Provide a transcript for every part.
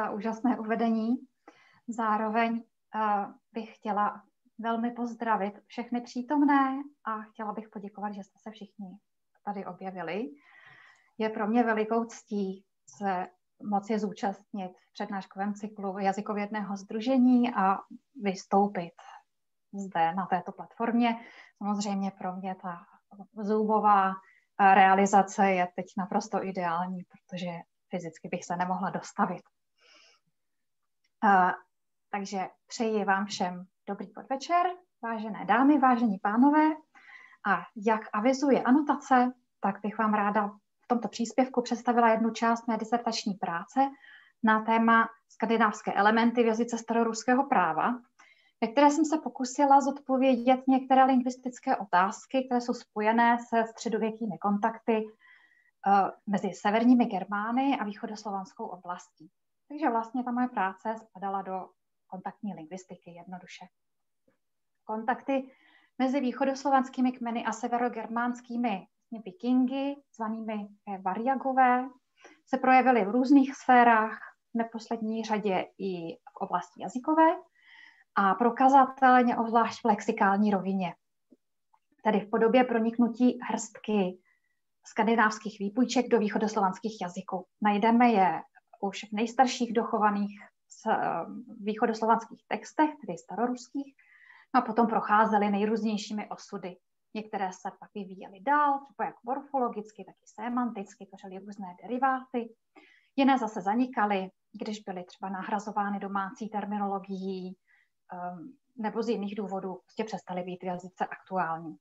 za úžasné uvedení. Zároveň uh, bych chtěla velmi pozdravit všechny přítomné a chtěla bych poděkovat, že jste se všichni tady objevili. Je pro mě velikou ctí se moci zúčastnit v přednáškovém cyklu jazykovědného združení a vystoupit zde na této platformě. Samozřejmě pro mě ta zubová realizace je teď naprosto ideální, protože fyzicky bych se nemohla dostavit. Takže přeji vám všem dobrý podvečer, vážené dámy, vážení pánové. A jak avizuje anotace, tak bych vám ráda v tomto příspěvku představila jednu část mé disertační práce na téma skandinávské elementy v jazyce staroruského práva, ve které jsem se pokusila zodpovědět některé lingvistické otázky, které jsou spojené se středověkými kontakty uh, mezi severními Germány a východoslovanskou oblastí. Takže vlastně ta moje práce spadala do kontaktní lingvistiky jednoduše. Kontakty mezi východoslovanskými kmeny a severogermánskými vlastně vikingy, zvanými variagové, se projevily v různých sférách, v neposlední řadě i v oblasti jazykové a prokazatelně obzvlášť v lexikální rovině, tedy v podobě proniknutí hrstky skandinávských výpůjček do východoslovanských jazyků. Najdeme je už v nejstarších dochovaných východoslovanských textech, tedy staroruských, no a potom procházely nejrůznějšími osudy. Některé se pak vyvíjely dál, třeba jak morfologicky, tak i semanticky, tvořily různé deriváty. Jiné zase zanikaly, když byly třeba nahrazovány domácí terminologií, um, nebo z jiných důvodů prostě přestaly být v jazyce aktuální.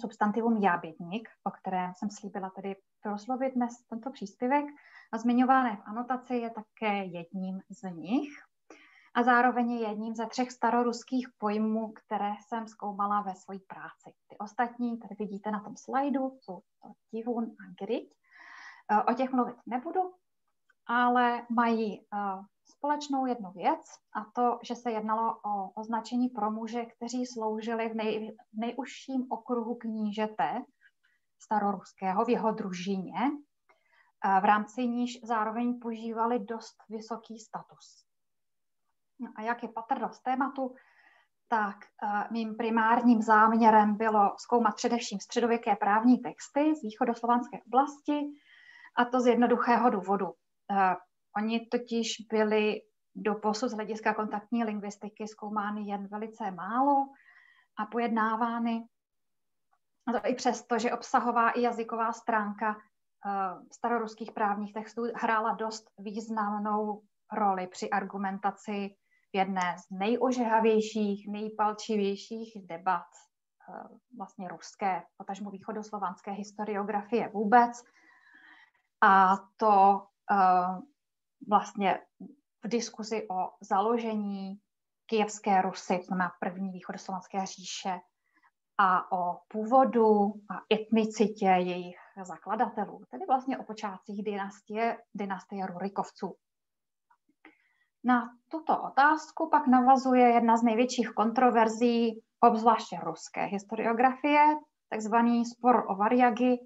Substantivum jábědník, o kterém jsem slíbila tedy proslovit dnes tento příspěvek, a zmiňované v anotaci je také jedním z nich a zároveň je jedním ze třech staroruských pojmů, které jsem zkoumala ve své práci. Ty ostatní, tady vidíte na tom slajdu, jsou to divun a grit. E, o těch mluvit nebudu, ale mají e, společnou jednu věc a to, že se jednalo o označení pro muže, kteří sloužili v, nej, v nejužším okruhu knížete staroruského v jeho družině, v rámci níž zároveň požívali dost vysoký status. No a jak je patrno z tématu, tak mým primárním záměrem bylo zkoumat především středověké právní texty z východoslovanské oblasti, a to z jednoduchého důvodu. Oni totiž byli do posud z hlediska kontaktní lingvistiky zkoumány jen velice málo a pojednávány. A to i přesto, že obsahová i jazyková stránka Eh, staroruských právních textů hrála dost významnou roli při argumentaci v jedné z nejožehavějších, nejpalčivějších debat eh, vlastně ruské, potažmo východoslovanské historiografie vůbec. A to eh, vlastně v diskuzi o založení Kijevské Rusy, to znamená první východoslovanské říše, a o původu a etnicitě jejich zakladatelů, tedy vlastně o počátcích dynastie, dynastie Rurikovců. Na tuto otázku pak navazuje jedna z největších kontroverzí, obzvláště ruské historiografie, takzvaný spor o Variagy,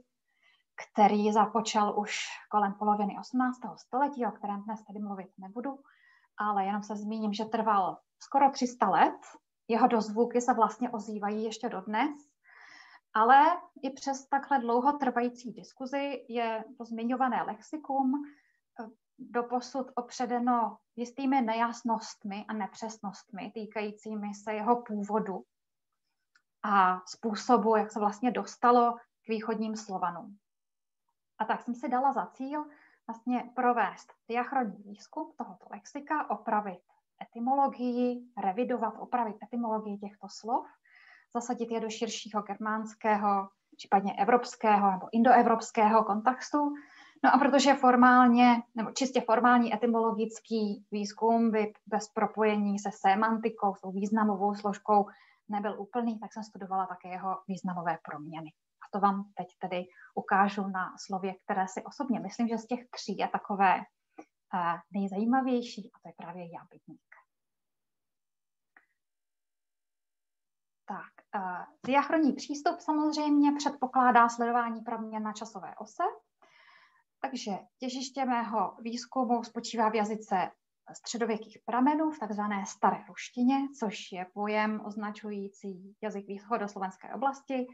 který započal už kolem poloviny 18. století, o kterém dnes tedy mluvit nebudu, ale jenom se zmíním, že trval skoro 300 let. Jeho dozvuky se vlastně ozývají ještě dodnes ale i přes takhle dlouho trvající diskuzi je to zmiňované lexikum eh, doposud opředeno jistými nejasnostmi a nepřesnostmi týkajícími se jeho původu a způsobu, jak se vlastně dostalo k východním Slovanům. A tak jsem si dala za cíl vlastně provést diachronní výzkum tohoto lexika, opravit etymologii, revidovat, opravit etymologii těchto slov zasadit je do širšího germánského, případně evropského nebo indoevropského kontextu. No a protože formálně, nebo čistě formální etymologický výzkum by bez propojení se semantikou, s významovou složkou nebyl úplný, tak jsem studovala také jeho významové proměny. A to vám teď tedy ukážu na slově, které si osobně myslím, že z těch tří je takové nejzajímavější, a to je právě jábytník. Tak, diachronní přístup samozřejmě předpokládá sledování proměn na časové ose Takže těžiště mého výzkumu spočívá v jazyce středověkých pramenů v takzvané staré ruštině, což je pojem označující jazyk východoslovenské oblasti.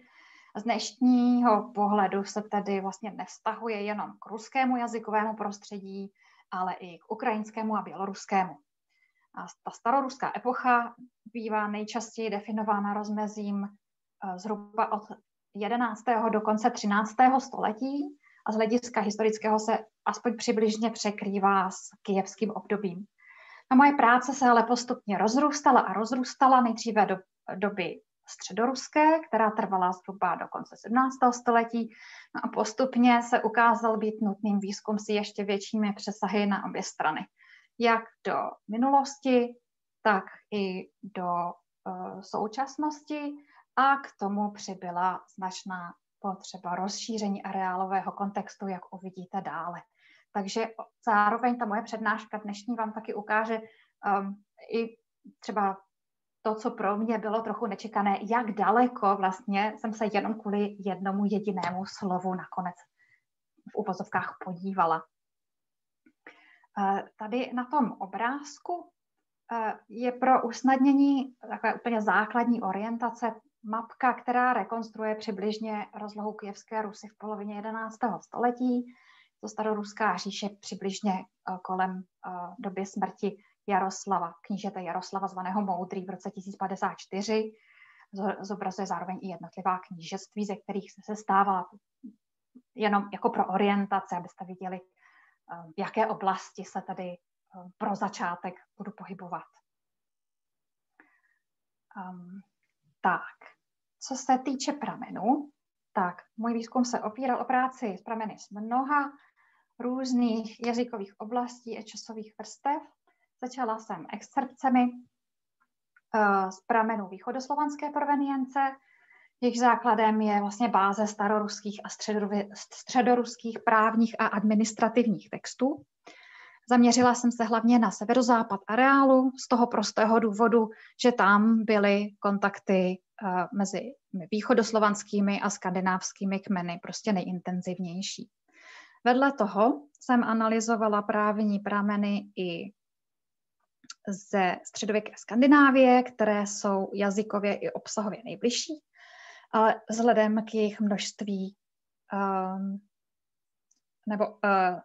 Z dnešního pohledu se tedy vlastně nevztahuje jenom k ruskému jazykovému prostředí, ale i k ukrajinskému a běloruskému. A ta staroruská epocha bývá nejčastěji definována rozmezím eh, zhruba od 11. do konce 13. století a z hlediska historického se aspoň přibližně překrývá s kijevským obdobím. A moje práce se ale postupně rozrůstala a rozrůstala nejdříve do doby středoruské, která trvala zhruba do konce 17. století no a postupně se ukázal být nutným výzkum si ještě většími přesahy na obě strany. Jak do minulosti, tak i do uh, současnosti a k tomu přibyla značná potřeba rozšíření areálového kontextu, jak uvidíte dále. Takže zároveň ta moje přednáška dnešní vám taky ukáže um, i třeba to, co pro mě bylo trochu nečekané, jak daleko vlastně jsem se jenom kvůli jednomu jedinému slovu nakonec v uvozovkách podívala. Tady na tom obrázku je pro usnadnění takové úplně základní orientace mapka, která rekonstruuje přibližně rozlohu Kijevské Rusy v polovině 11. století. To staroruská říše přibližně kolem doby smrti Jaroslava, knížete Jaroslava zvaného Moudrý v roce 1054. Zobrazuje zároveň i jednotlivá knížectví, ze kterých se stává jenom jako pro orientaci, abyste viděli, v jaké oblasti se tady pro začátek budu pohybovat. Um, tak, co se týče pramenů, tak můj výzkum se opíral o práci s prameny z mnoha různých jazykových oblastí a časových vrstev. Začala jsem excerpcemi uh, z pramenů východoslovanské provenience, jejich základem je vlastně báze staroruských a středoruských právních a administrativních textů. Zaměřila jsem se hlavně na severozápad areálu z toho prostého důvodu, že tam byly kontakty uh, mezi východoslovanskými a skandinávskými kmeny prostě nejintenzivnější. Vedle toho jsem analyzovala právní prameny i ze středověké Skandinávie, které jsou jazykově i obsahově nejbližší, ale vzhledem k jejich množství um, nebo uh,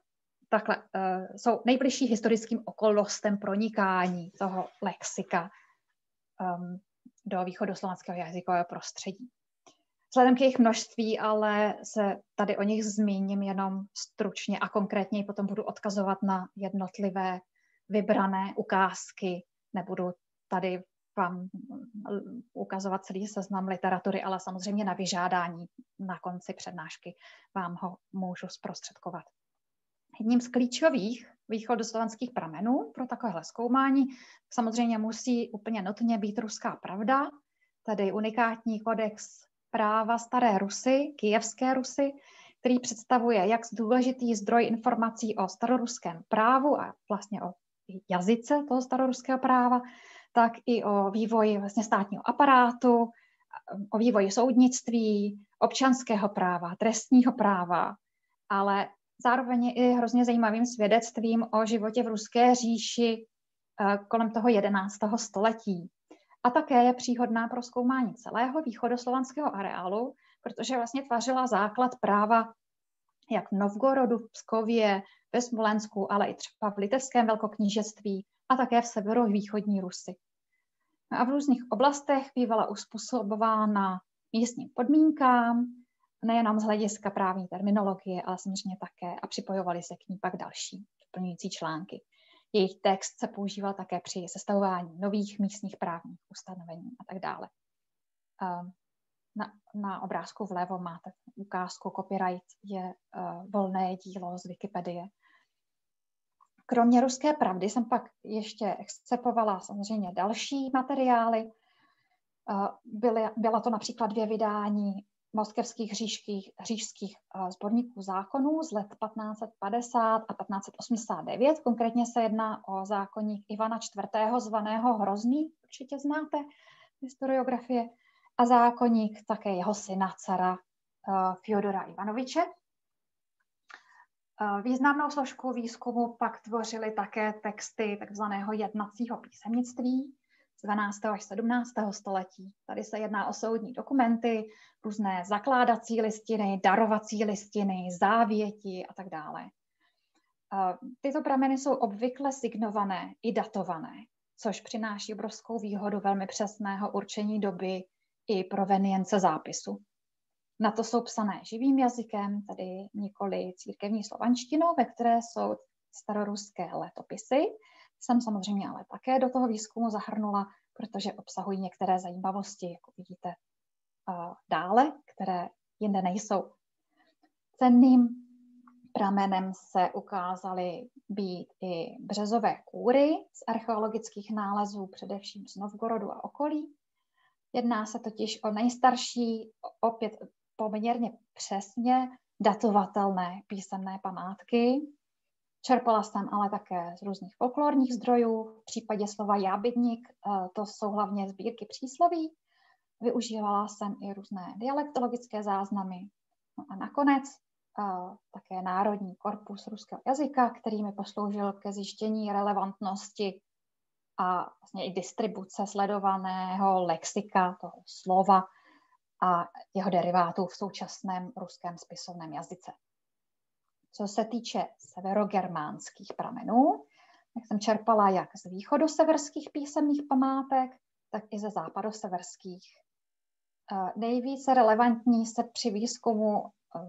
takhle, uh, jsou nejbližší historickým okolnostem pronikání toho lexika um, do východoslovanského jazykového prostředí. Vzhledem k jejich množství, ale se tady o nich zmíním jenom stručně a konkrétně potom budu odkazovat na jednotlivé vybrané ukázky. Nebudu tady vám ukazovat celý seznam literatury, ale samozřejmě na vyžádání na konci přednášky vám ho můžu zprostředkovat. Jedním z klíčových východoslovanských pramenů pro takovéhle zkoumání samozřejmě musí úplně nutně být ruská pravda, tedy unikátní kodex práva staré Rusy, kijevské Rusy, který představuje jak důležitý zdroj informací o staroruském právu a vlastně o jazyce toho staroruského práva, tak i o vývoji vlastně státního aparátu, o vývoji soudnictví, občanského práva, trestního práva, ale zároveň i hrozně zajímavým svědectvím o životě v ruské říši eh, kolem toho 11. století. A také je příhodná pro zkoumání celého východoslovanského areálu, protože vlastně tvořila základ práva jak v Novgorodu, v Pskově, ve Smolensku, ale i třeba v litevském velkoknížectví a také v severovýchodní Rusy. A v různých oblastech bývala uspůsobována místním podmínkám, nejenom z hlediska právní terminologie, ale samozřejmě také a připojovali se k ní pak další doplňující články. Jejich text se používal také při sestavování nových místních právních ustanovení a tak dále. Na, na obrázku vlevo máte ukázku copyright je uh, volné dílo z Wikipedie. Kromě ruské pravdy jsem pak ještě excepovala samozřejmě další materiály. Uh, byly, byla to například dvě vydání moskevských říšských, říšských uh, sborníků zákonů z let 1550 a 1589. Konkrétně se jedná o zákonník Ivana IV. zvaného Hrozný, určitě znáte historiografie a zákonník také jeho syna, cara uh, Fyodora Ivanoviče. Eh, významnou složku výzkumu pak tvořily také texty takzvaného jednacího písemnictví z 12. až 17. století. Tady se jedná o soudní dokumenty, různé zakládací listiny, darovací listiny, závěti a tak dále. Eh, tyto prameny jsou obvykle signované i datované, což přináší obrovskou výhodu velmi přesného určení doby i provenience zápisu. Na to jsou psané živým jazykem, tedy nikoli církevní slovanštinou, ve které jsou staroruské letopisy. Jsem samozřejmě ale také do toho výzkumu zahrnula, protože obsahují některé zajímavosti, jako vidíte dále, které jinde nejsou. Cenným pramenem se ukázaly být i březové kůry z archeologických nálezů, především z Novgorodu a okolí. Jedná se totiž o nejstarší, opět poměrně přesně datovatelné písemné památky. Čerpala jsem ale také z různých folklorních zdrojů. V případě slova jábydník eh, to jsou hlavně sbírky přísloví. Využívala jsem i různé dialektologické záznamy. No a nakonec uh, také Národní korpus ruského jazyka, který mi posloužil ke zjištění relevantnosti a vlastně i distribuce sledovaného lexika toho slova a jeho derivátů v současném ruském spisovném jazyce. Co se týče severogermánských pramenů, tak jsem čerpala jak z východoseverských písemných památek, tak i ze západoseverských. Eh, nejvíce relevantní se při výzkumu eh,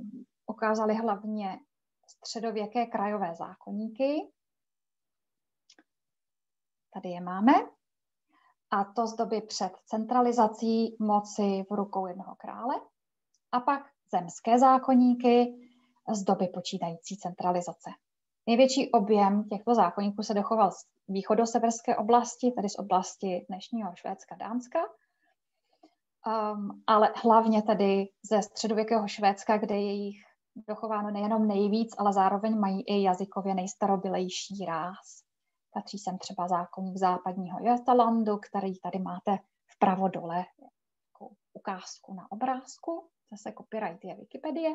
ukázaly hlavně středověké krajové zákonníky. Tady je máme a to z doby před centralizací moci v rukou jednoho krále a pak zemské zákonníky z doby počítající centralizace. Největší objem těchto zákonníků se dochoval z východoseverské oblasti, tedy z oblasti dnešního Švédska, Dánska, um, ale hlavně tedy ze středověkého Švédska, kde je jich dochováno nejenom nejvíc, ale zároveň mají i jazykově nejstarobilejší ráz. Patří sem třeba zákonník západního Götalandu, který tady máte vpravo dole jako ukázku na obrázku. Zase copyright je Wikipedie.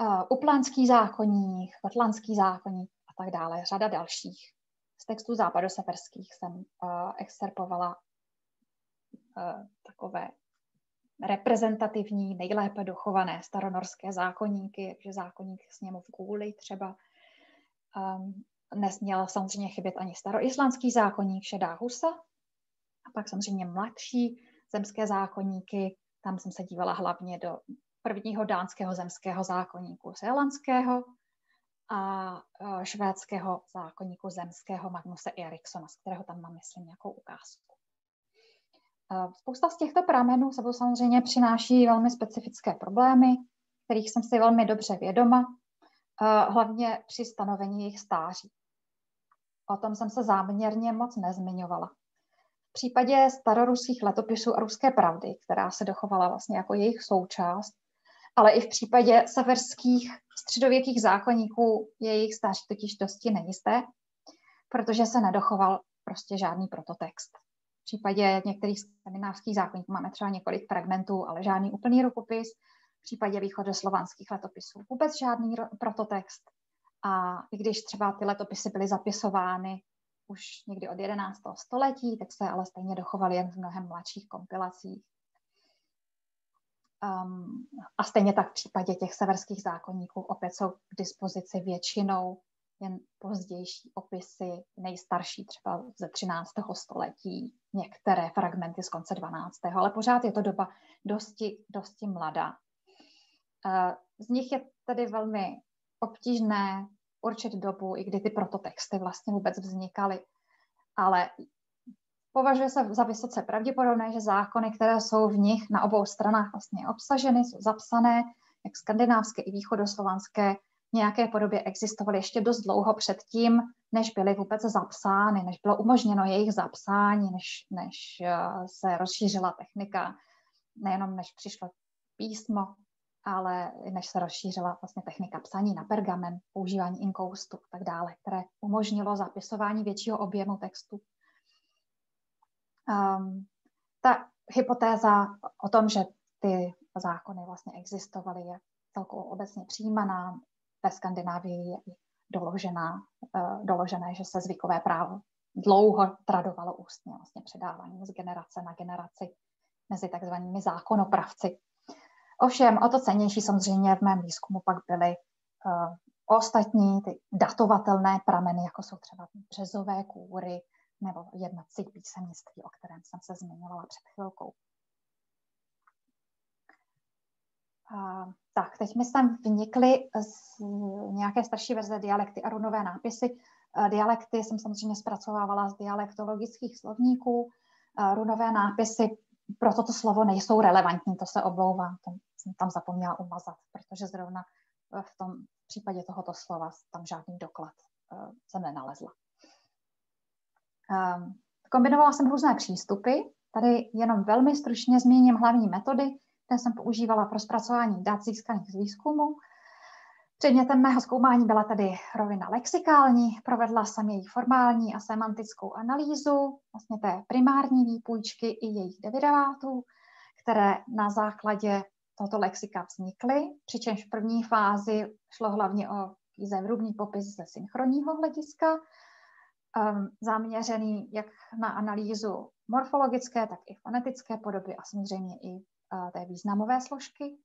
Uh, Uplánský zákonník, Vatlanský zákonník a tak dále, řada dalších. Z textů západoseverských jsem uh, excerpovala uh, takové reprezentativní, nejlépe dochované staronorské zákonníky, že zákonník sněmu v Gůli třeba, um, Nesměl samozřejmě chybět ani staroislandský zákonník Šedá husa, a pak samozřejmě mladší zemské zákonníky. Tam jsem se dívala hlavně do prvního dánského zemského zákonníku Zélandského a e, švédského zákonníku zemského Magnuse Eriksona, z kterého tam mám, myslím, nějakou ukázku. E, spousta z těchto pramenů sebou samozřejmě přináší velmi specifické problémy, kterých jsem si velmi dobře vědoma, hlavně při stanovení jejich stáří. O tom jsem se záměrně moc nezmiňovala. V případě staroruských letopisů a ruské pravdy, která se dochovala vlastně jako jejich součást, ale i v případě severských středověkých zákonníků je jejich stáří totiž dosti nejisté, protože se nedochoval prostě žádný prototext. V případě některých skandinávských zákonníků máme třeba několik fragmentů, ale žádný úplný rukopis případě východoslovanských letopisů vůbec žádný prototext. A i když třeba ty letopisy byly zapisovány už někdy od 11. století, tak se ale stejně dochovaly jen v mnohem mladších kompilacích. Um, a stejně tak v případě těch severských zákonníků opět jsou k dispozici většinou jen pozdější opisy, nejstarší třeba ze 13. století, některé fragmenty z konce 12. ale pořád je to doba dosti, dosti mladá. Z nich je tedy velmi obtížné určit dobu, i kdy ty prototexty vlastně vůbec vznikaly. Ale považuje se za vysoce pravděpodobné, že zákony, které jsou v nich na obou stranách vlastně obsaženy, jsou zapsané, jak skandinávské i východoslovanské, v nějaké podobě existovaly ještě dost dlouho předtím, než byly vůbec zapsány, než bylo umožněno jejich zapsání, než, než eh, se rozšířila technika, nejenom než přišlo písmo, ale než se rozšířila vlastně technika psaní na pergamen, používání inkoustu a tak dále, které umožnilo zapisování většího objemu textu. Um, ta hypotéza o tom, že ty zákony vlastně existovaly, je celkově obecně přijímaná. ve Skandinávii je doložená, doložené, že se zvykové právo dlouho tradovalo ústně, vlastně předávání z generace na generaci mezi takzvanými zákonopravci. Ovšem, o to cenější samozřejmě v mém výzkumu pak byly uh, ostatní ty datovatelné prameny, jako jsou třeba březové kůry nebo jednací písemnictví, o kterém jsem se zmiňovala před chvilkou. Uh, tak, teď my jsme vnikli z nějaké starší verze dialekty a runové nápisy. Uh, dialekty jsem samozřejmě zpracovávala z dialektologických slovníků. Uh, runové nápisy pro toto slovo nejsou relevantní, to se oblouvám, to jsem tam zapomněla umazat, protože zrovna eh, v tom případě tohoto slova tam žádný doklad uh, jsem nenalezla. Um, kombinovala jsem různé přístupy, tady jenom velmi stručně zmíním hlavní metody, které jsem používala pro zpracování dat získaných z výzkumu. Předmětem mého zkoumání byla tedy rovina lexikální, provedla jsem její formální a semantickou analýzu, vlastně té primární výpůjčky i jejich derivátů, které na základě tohoto lexika vznikly, přičemž v první fázi šlo hlavně o zevrubný popis ze synchronního hlediska, um, zaměřený jak na analýzu morfologické, tak i fonetické podoby a samozřejmě i uh, té významové složky.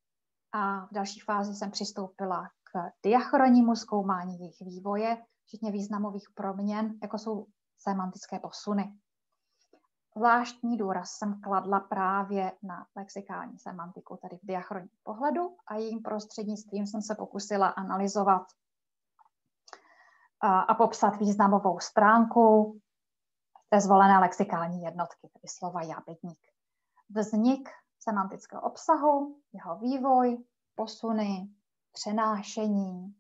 A v další fázi jsem přistoupila k diachronnímu zkoumání jejich vývoje, včetně významových proměn, jako jsou semantické posuny. Zvláštní důraz jsem kladla právě na lexikální semantiku, tedy v diachronním pohledu a jejím prostřednictvím jsem se pokusila analyzovat a, a popsat významovou stránku té zvolené lexikální jednotky, tedy slova jábedník. Vznik semantického obsahu, jeho vývoj, posuny, přenášení.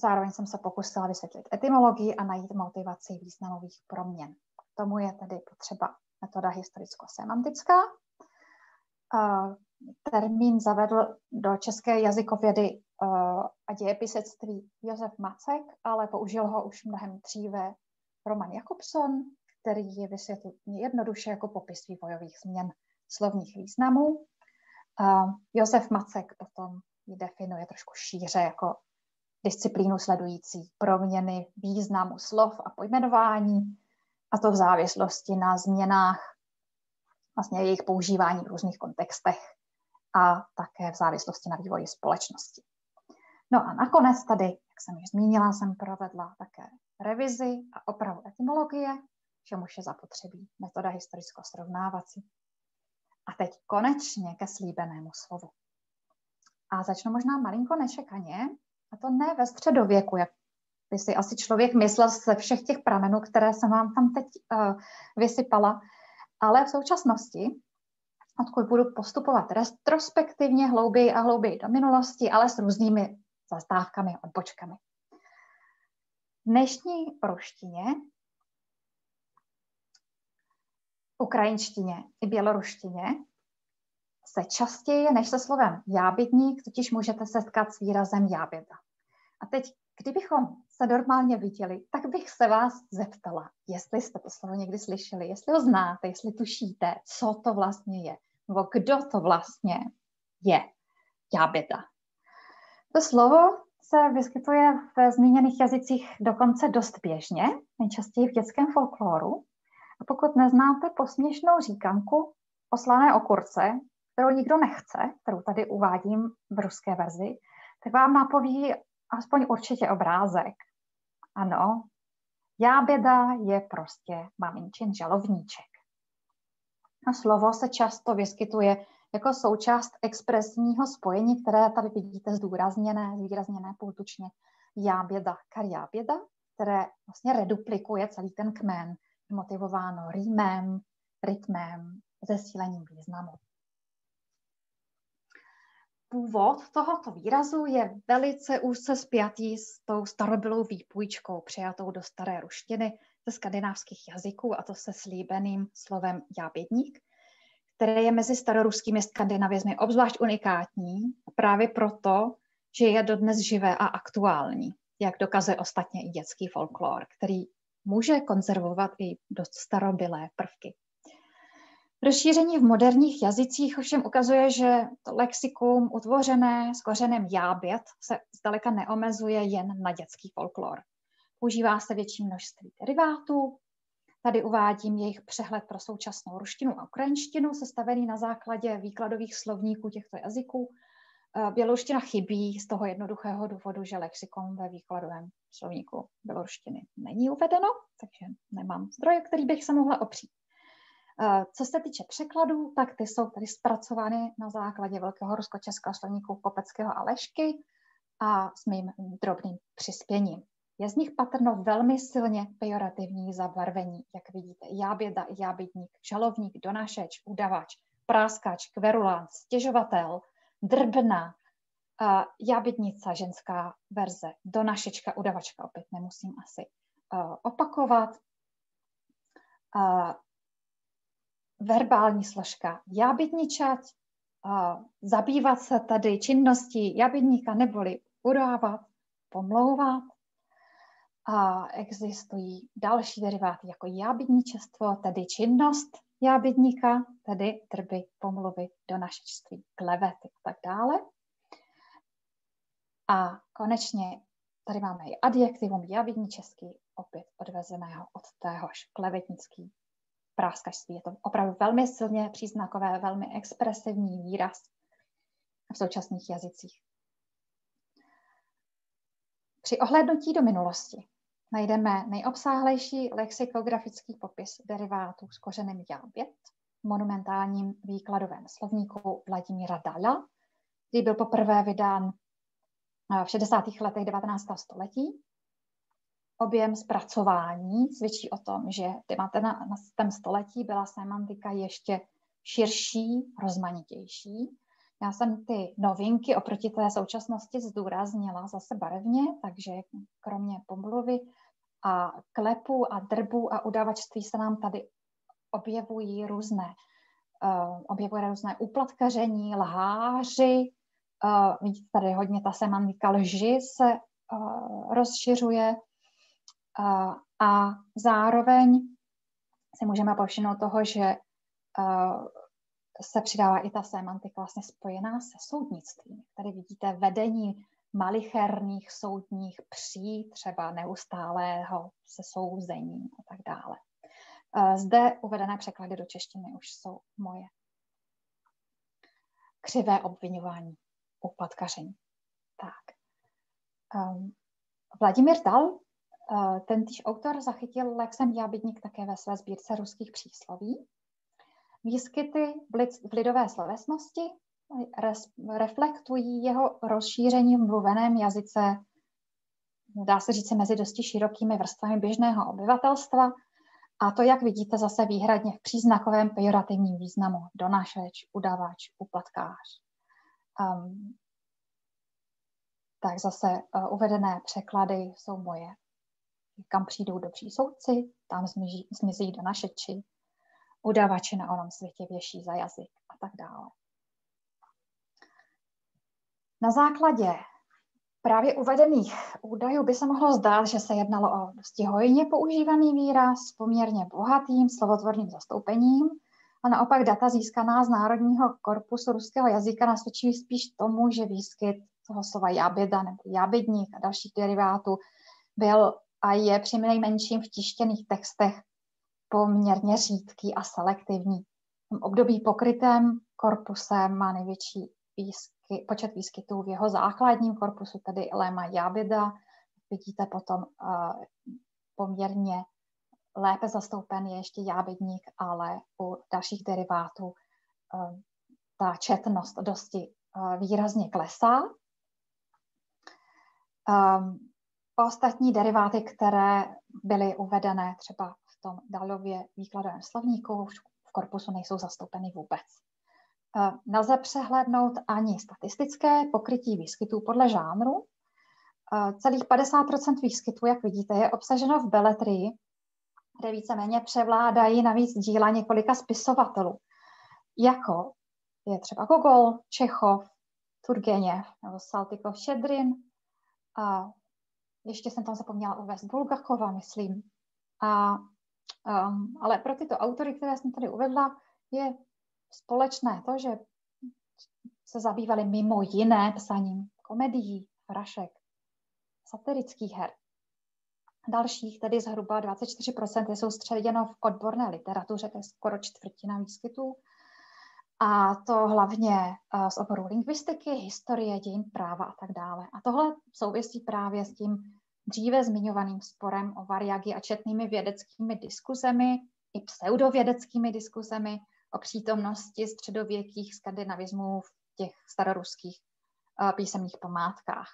Zároveň jsem se pokusila vysvětlit etymologii a najít motivaci významových proměn. K tomu je tedy potřeba metoda historicko-semantická. Termín zavedl do české jazykovědy a dějepisectví Josef Macek, ale použil ho už mnohem dříve Roman Jakobson, který je vysvětlil jednoduše jako popis vývojových změn slovních významů. Josef Macek potom ji definuje trošku šíře jako disciplínu sledující proměny významu slov a pojmenování, a to v závislosti na změnách vlastně jejich používání v různých kontextech a také v závislosti na vývoji společnosti. No a nakonec tady, jak jsem již zmínila, jsem provedla také revizi a opravu etymologie, čemuž je zapotřebí metoda historicko-srovnávací. A teď konečně ke slíbenému slovu. A začnu možná malinko nečekaně, a to ne ve středověku, jak by si asi člověk myslel ze všech těch pramenů, které jsem vám tam teď uh, vysypala, ale v současnosti, odkud budu postupovat retrospektivně hlouběji a hlouběji do minulosti, ale s různými zastávkami, odbočkami. V dnešní ruštině, ukrajinštině i běloruštině se častěji než se slovem jábědník totiž můžete setkat s výrazem jáběda. A teď, kdybychom se normálně viděli, tak bych se vás zeptala, jestli jste to slovo někdy slyšeli, jestli ho znáte, jestli tušíte, co to vlastně je, nebo kdo to vlastně je jáběda. To slovo se vyskytuje v zmíněných jazycích dokonce dost běžně, nejčastěji v dětském folkloru. A pokud neznáte posměšnou říkanku o slané okurce, kterou nikdo nechce, kterou tady uvádím v ruské verzi, tak vám napoví aspoň určitě obrázek. Ano, jáběda je prostě maminčin žalovníček. A slovo se často vyskytuje jako součást expresního spojení, které tady vidíte zdůrazněné, zvýrazněné půltučně jáběda, karjáběda, které vlastně reduplikuje celý ten kmen, motivováno rýmem, rytmem, zesílením významu. Původ tohoto výrazu je velice úzce spjatý s tou starobylou výpůjčkou přijatou do staré ruštiny ze skandinávských jazyků, a to se slíbeným slovem jábědník, které je mezi staroruskými skandinavizmy obzvlášť unikátní právě proto, že je dodnes živé a aktuální, jak dokazuje ostatně i dětský folklor, který může konzervovat i dost starobylé prvky. Rozšíření v moderních jazycích ovšem ukazuje, že to lexikum utvořené s kořenem jábět se zdaleka neomezuje jen na dětský folklor. Používá se větší množství derivátů. Tady uvádím jejich přehled pro současnou ruštinu a ukrajinštinu, sestavený na základě výkladových slovníků těchto jazyků. Eh, běloruština chybí z toho jednoduchého důvodu, že lexikon ve výkladovém slovníku běloruštiny není uvedeno, takže nemám zdroje, který bych se mohla opřít. Eh, co se týče překladů, tak ty jsou tady zpracovány na základě velkého rusko-českého slovníku Kopeckého a Lešky a s mým drobným přispěním. Je z nich patrno velmi silně pejorativní zabarvení, jak vidíte. Jáběda, jábědník, žalovník, donašeč, udavač, práskač, kverulán, stěžovatel, drbna, uh, jábědnica, ženská verze, donašečka, udavačka, opět nemusím asi uh, opakovat. Uh, verbální složka jábědničat, uh, zabývat se tady činností jábědníka neboli udávat, pomlouvat, a existují další deriváty jako jábedničestvo, tedy činnost jábedníka, tedy trby, pomluvy, donašečství, klevety a tak dále. A konečně tady máme i adjektivum jábedničeský, opět odvezeného od téhož klevetnický práskačství. Je to opravdu velmi silně příznakové, velmi expresivní výraz v současných jazycích. Při ohlédnutí do minulosti najdeme nejobsáhlejší lexikografický popis derivátů s kořenem jábět v monumentálním výkladovém slovníku Vladimíra Dala, který byl poprvé vydán v 60. letech 19. století. Objem zpracování svědčí o tom, že v 19. století byla semantika ještě širší, rozmanitější. Já jsem ty novinky oproti té současnosti zdůraznila zase barevně, takže kromě pomluvy a klepu a drbu a udavačství se nám tady objevují různé, uh, objevuje různé uplatkaření, lháři, uh, vidíte tady hodně ta semantika lži se uh, rozšiřuje a zároveň si můžeme povšimnout toho, že se přidává i ta semantika vlastně spojená se soudnictvím. Tady vidíte vedení malicherných soudních pří, třeba neustálého se souzení a tak dále. Zde uvedené překlady do češtiny už jsou moje. Křivé obvinování, uplatkaření. Tak. Um, Vladimír Dal, uh, ten týž autor, zachytil Lexem Jábedník také ve své sbírce ruských přísloví. Výskyty v lidové slovesnosti reflektují jeho rozšíření v mluveném jazyce, dá se říct, mezi dosti širokými vrstvami běžného obyvatelstva, a to, jak vidíte, zase výhradně v příznakovém pejorativním významu donašeč, udavač, uplatkář. Um, tak zase uh, uvedené překlady jsou moje. Kam přijdou dobří soudci, tam zmizí, zmizí donašeči, udavači na onom světě věší za jazyk a tak dále. Na základě právě uvedených údajů by se mohlo zdát, že se jednalo o dosti hojně používaný výraz s poměrně bohatým slovotvorným zastoupením a naopak data získaná z Národního korpusu ruského jazyka nasvědčují spíš tomu, že výskyt toho slova jáběda nebo jábědník a dalších derivátů byl a je při nejmenším v tištěných textech poměrně řídký a selektivní. V období pokrytém korpusem má největší výsky, počet výskytů v jeho základním korpusu, tedy Lema jabida. Vidíte potom uh, poměrně lépe zastoupen je ještě jábedník, ale u dalších derivátů uh, ta četnost dosti uh, výrazně klesá. Um, ostatní deriváty, které byly uvedené třeba v tom Dalově výkladovém slovníku, v korpusu nejsou zastoupeny vůbec. Nelze přehlédnout ani statistické pokrytí výskytů podle žánru. Celých 50 výskytů, jak vidíte, je obsaženo v beletrii, kde víceméně převládají navíc díla několika spisovatelů, jako je třeba Gogol, Čechov, Turgeněv nebo Saltykov Šedrin. Ještě jsem tam zapomněla uvést Bulgakova, myslím. A, um, ale pro tyto autory, které jsem tady uvedla, je společné to, že se zabývali mimo jiné psaním komedií, frašek, satirických her. Dalších, tedy zhruba 24%, je soustředěno v odborné literatuře, to je skoro čtvrtina výskytů. A to hlavně eh, z oboru lingvistiky, historie, dějin práva a tak dále. A tohle souvisí právě s tím dříve zmiňovaným sporem o variagy a četnými vědeckými diskuzemi i pseudovědeckými diskuzemi o přítomnosti středověkých skandinavismů v těch staroruských uh, písemných památkách.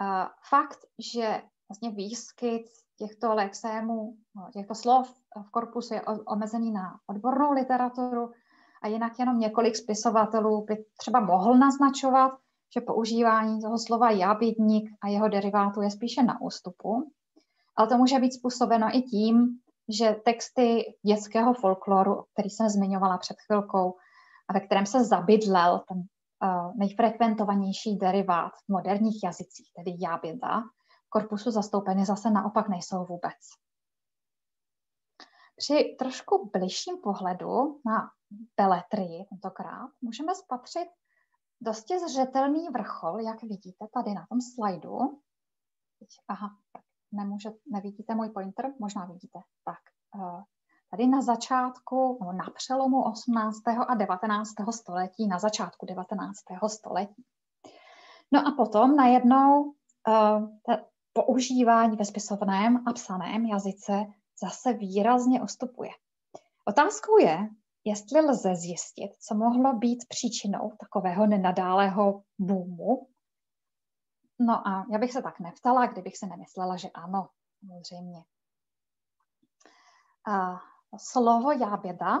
Uh, fakt, že vlastně výskyt těchto lexémů, no, těchto slov v korpusu je omezený na odbornou literaturu a jinak jenom několik spisovatelů by třeba mohl naznačovat, že používání toho slova jábědník a jeho derivátu je spíše na ústupu, ale to může být způsobeno i tím, že texty dětského folkloru, který jsem zmiňovala před chvilkou, a ve kterém se zabydlel ten uh, nejfrekventovanější derivát v moderních jazycích, tedy jáběda, korpusu zastoupeny zase naopak nejsou vůbec. Při trošku bližším pohledu na beletrii tentokrát můžeme spatřit dosti zřetelný vrchol, jak vidíte tady na tom slajdu. Aha, nemůže, nevidíte můj pointer? Možná vidíte. Tak, eh, tady na začátku, no na přelomu 18. a 19. století, na začátku 19. století. No a potom najednou uh, používání ve spisovném a psaném jazyce zase výrazně ustupuje. Otázkou je, jestli lze zjistit, co mohlo být příčinou takového nenadálého boomu. No a já bych se tak neptala, kdybych se nemyslela, že ano, samozřejmě. A slovo jáběda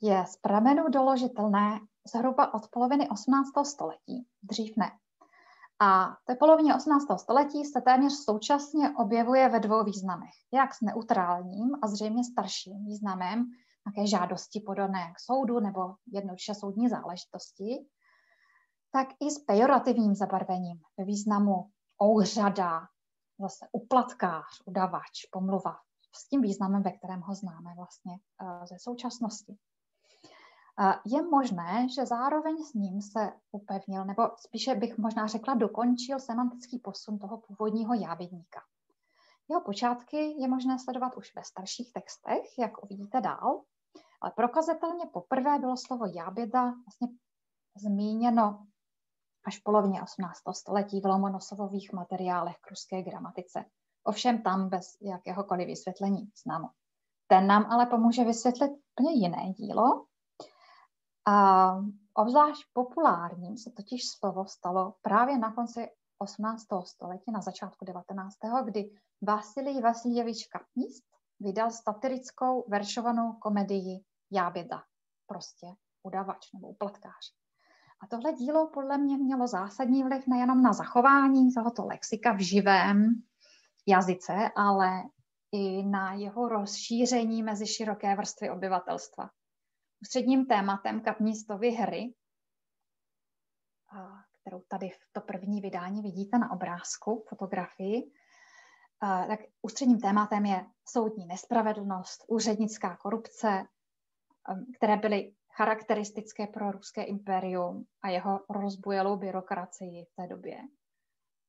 je z pramenu doložitelné zhruba od poloviny 18. století, dřív ne. A té polovině 18. století se téměř současně objevuje ve dvou významech. Jak s neutrálním a zřejmě starším významem, nějaké žádosti podané k soudu nebo jednoduše soudní záležitosti, tak i s pejorativním zabarvením ve významu ouřada, zase uplatkář, udavač, pomluva, s tím významem, ve kterém ho známe vlastně eh, ze současnosti. Eh, je možné, že zároveň s ním se upevnil, nebo spíše bych možná řekla, dokončil semantický posun toho původního jávědníka. Jeho počátky je možné sledovat už ve starších textech, jak uvidíte dál, ale prokazatelně poprvé bylo slovo jáběda vlastně zmíněno až v polovině 18. století v Lomonosových materiálech k ruské gramatice. Ovšem tam bez jakéhokoliv vysvětlení známo. Ten nám ale pomůže vysvětlit úplně jiné dílo. A obzvlášť populárním se totiž slovo stalo právě na konci 18. století, na začátku 19., kdy Vasilij Vasiljevič Kapnist vydal satirickou veršovanou komedii Jáběda, prostě udavač nebo uplatkář. A tohle dílo podle mě mělo zásadní vliv nejenom na zachování tohoto lexika v živém jazyce, ale i na jeho rozšíření mezi široké vrstvy obyvatelstva. Ústředním tématem Kapnístovy hry, kterou tady v to první vydání vidíte na obrázku, fotografii, tak ústředním tématem je soudní nespravedlnost, úřednická korupce, které byly charakteristické pro ruské impérium a jeho rozbujelou byrokracii v té době.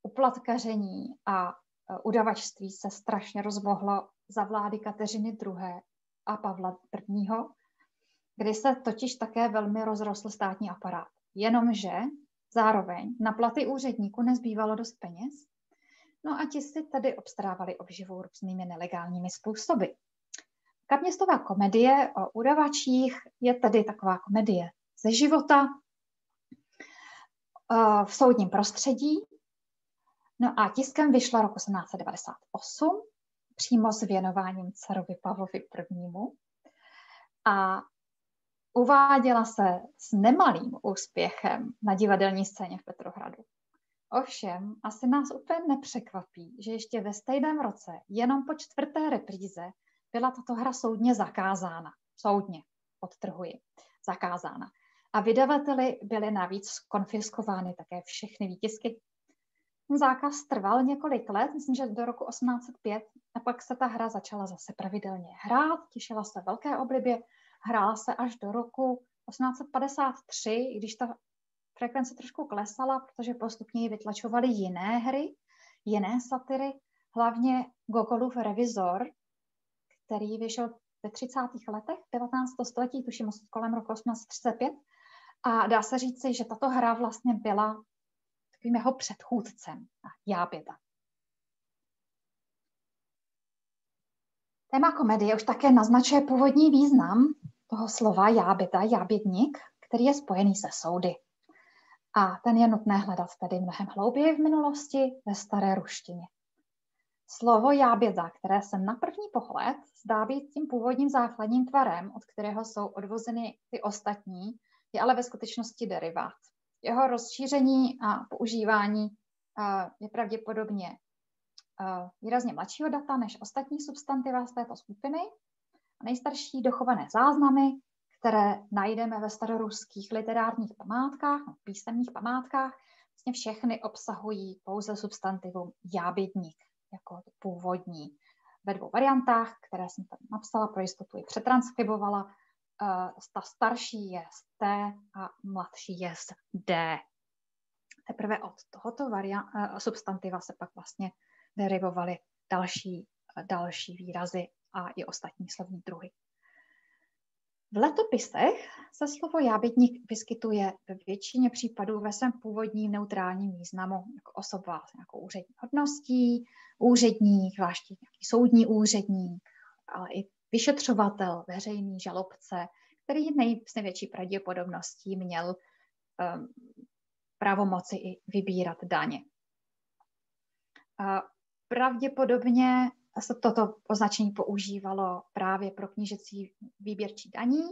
Uplatkaření a e, udavačství se strašně rozmohlo za vlády Kateřiny II. a Pavla I., kdy se totiž také velmi rozrostl státní aparát. Jenomže zároveň na platy úředníků nezbývalo dost peněz, no a ti si tedy obstarávali obživou různými nelegálními způsoby. Kapměstová komedie o udavačích je tedy taková komedie ze života eh, v soudním prostředí. No a tiskem vyšla roku 1798 přímo s věnováním dcerovi Pavlovi I. A uváděla se s nemalým úspěchem na divadelní scéně v Petrohradu. Ovšem, asi nás úplně nepřekvapí, že ještě ve stejném roce, jenom po čtvrté repríze, byla tato hra soudně zakázána. Soudně, podtrhuji, zakázána. A vydavateli byly navíc konfiskovány také všechny výtisky. Zákaz trval několik let, myslím, že do roku 1805, a pak se ta hra začala zase pravidelně hrát, těšila se velké oblibě, hrála se až do roku 1853, i když ta frekvence trošku klesala, protože postupně ji vytlačovaly jiné hry, jiné satyry, hlavně Gogolův revizor, který vyšel ve 30. letech 19. století, tuším kolem roku 1835. A dá se říci, že tato hra vlastně byla takovým jeho předchůdcem, Jáběda. Téma komedie už také naznačuje původní význam toho slova jáběda, jábědník, který je spojený se soudy. A ten je nutné hledat tedy mnohem hlouběji v minulosti ve staré ruštině. Slovo jáběda, které se na první pohled zdá být tím původním základním tvarem, od kterého jsou odvozeny ty ostatní, je ale ve skutečnosti derivát. Jeho rozšíření a používání je pravděpodobně výrazně mladšího data než ostatní substantiva z této skupiny. A nejstarší dochované záznamy, které najdeme ve staroruských literárních památkách, no, písemných památkách, vlastně všechny obsahují pouze substantivum jábědník jako původní ve dvou variantách, které jsem tady napsala, pro jistotu je přetranskribovala. Ta starší je z T a mladší je z D. Teprve od tohoto variant, substantiva se pak vlastně derivovaly další, další výrazy a i ostatní slovní druhy. V letopisech se slovo jábětník vyskytuje ve většině případů ve svém původním neutrálním významu, jako osoba s nějakou úřední hodností, úředník, zvláště nějaký soudní úředník, ale i vyšetřovatel, veřejný žalobce, který nej, s největší pravděpodobností měl um, pravomoci i vybírat daně. A pravděpodobně se toto označení používalo právě pro knížecí výběrčí daní,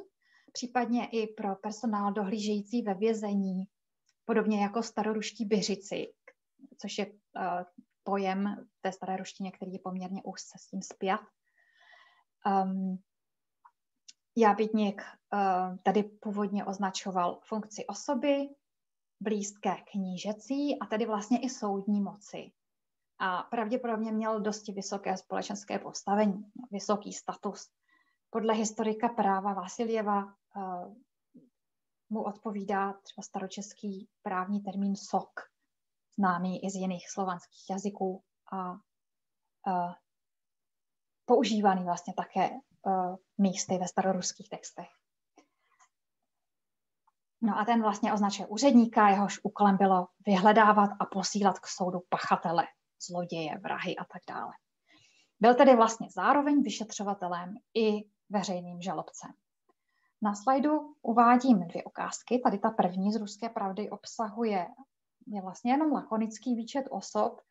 případně i pro personál dohlížející ve vězení, podobně jako staroruští byřici, což je uh, pojem té staré ruštině, který je poměrně úzce s tím zpět. Um, Jábitník uh, tady původně označoval funkci osoby blízké knížecí a tedy vlastně i soudní moci a pravděpodobně měl dosti vysoké společenské postavení, vysoký status. Podle historika práva Vasiljeva uh, mu odpovídá třeba staročeský právní termín sok, známý i z jiných slovanských jazyků a uh, používaný vlastně také uh, místy ve staroruských textech. No a ten vlastně označuje úředníka, jehož úkolem bylo vyhledávat a posílat k soudu pachatele zloděje, vrahy a tak dále. Byl tedy vlastně zároveň vyšetřovatelem i veřejným žalobcem. Na slajdu uvádím dvě ukázky. Tady ta první z Ruské pravdy obsahuje je vlastně jenom lakonický výčet osob,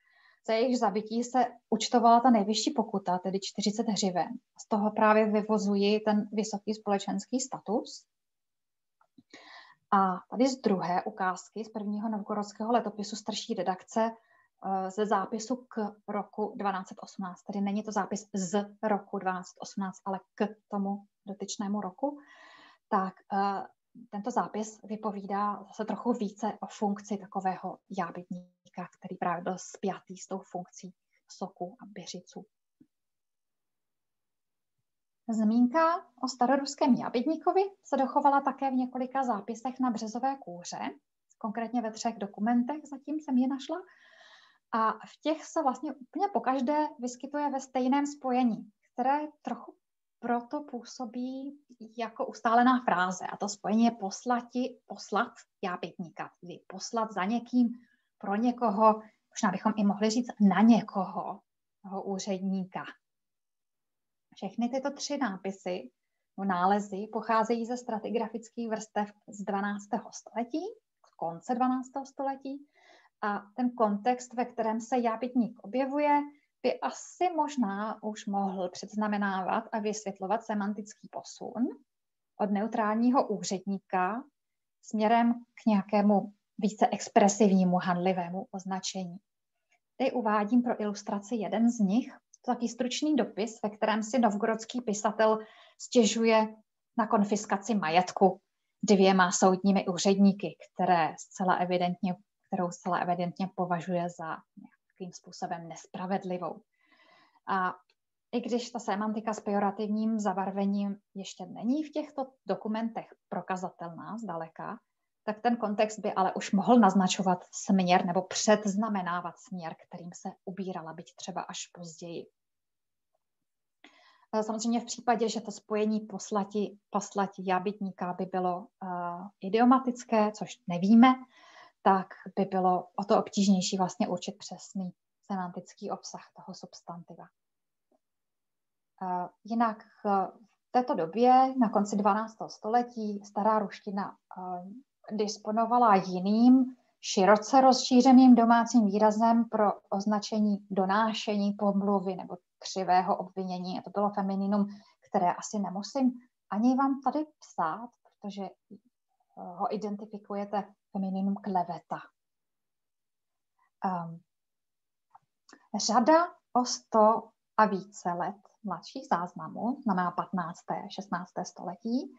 za jejich zabití se účtovala ta nejvyšší pokuta, tedy 40 hřiven. Z toho právě vyvozuji ten vysoký společenský status. A tady z druhé ukázky, z prvního novgorodského letopisu starší redakce, ze zápisu k roku 1218. Tedy není to zápis z roku 1218, ale k tomu dotyčnému roku. Tak eh, tento zápis vypovídá zase trochu více o funkci takového jábytníka, který právě byl spjatý s tou funkcí soku a běřicu. Zmínka o staroruském jábytníkovi se dochovala také v několika zápisech na březové kůře, konkrétně ve třech dokumentech, zatím jsem je našla, a v těch se vlastně úplně pokaždé vyskytuje ve stejném spojení, které trochu proto působí jako ustálená fráze. A to spojení je poslati, poslat jápětníka, tedy poslat za někým, pro někoho, možná bychom i mohli říct na někoho, toho úředníka. Všechny tyto tři nápisy nebo nálezy pocházejí ze stratigrafických vrstev z 12. století, z konce 12. století, a ten kontext, ve kterém se jábitník objevuje, by asi možná už mohl předznamenávat a vysvětlovat semantický posun od neutrálního úředníka směrem k nějakému více expresivnímu, handlivému označení. Tady uvádím pro ilustraci jeden z nich, to taký stručný dopis, ve kterém si novgorodský pisatel stěžuje na konfiskaci majetku dvěma soudními úředníky, které zcela evidentně kterou zcela evidentně považuje za nějakým způsobem nespravedlivou. A i když ta semantika s pejorativním zabarvením ještě není v těchto dokumentech prokazatelná zdaleka, tak ten kontext by ale už mohl naznačovat směr nebo předznamenávat směr, kterým se ubírala, byť třeba až později. Samozřejmě v případě, že to spojení poslati, poslati jábytníka by bylo uh, idiomatické, což nevíme, tak by bylo o to obtížnější vlastně určit přesný semantický obsah toho substantiva. Jinak uh, v této době, na konci 12. století, stará ruština uh, disponovala jiným, široce rozšířeným domácím výrazem pro označení donášení pomluvy nebo křivého obvinění. A to bylo femininum, které asi nemusím ani vám tady psát, protože eh, ho identifikujete femininum kleveta. Um, řada o 100 a více let mladších záznamů, znamená 15. 16. století,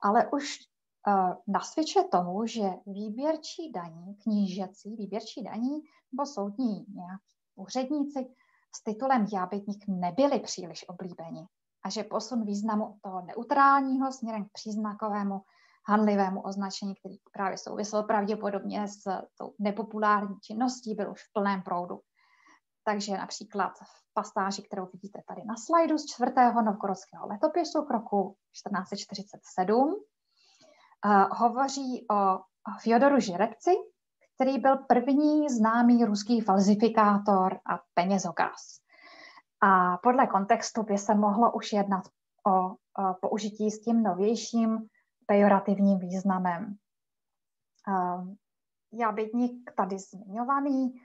ale už uh, nasvědčuje tomu, že výběrčí daní, knížecí výběrčí daní nebo soudní nějaký úředníci s titulem jábytník nebyli příliš oblíbeni a že posun významu toho neutrálního směrem k příznakovému handlivému označení, který právě souvisel pravděpodobně s tou nepopulární činností, byl už v plném proudu. Takže například v pasáži, kterou vidíte tady na slajdu z čtvrtého novgorodského letopisu k roku 1447, uh, hovoří o Fjodoru Žirepci, který byl první známý ruský falzifikátor a penězokaz. A podle kontextu by se mohlo už jednat o, o použití s tím novějším pejorativním významem. Jábytník tady zmiňovaný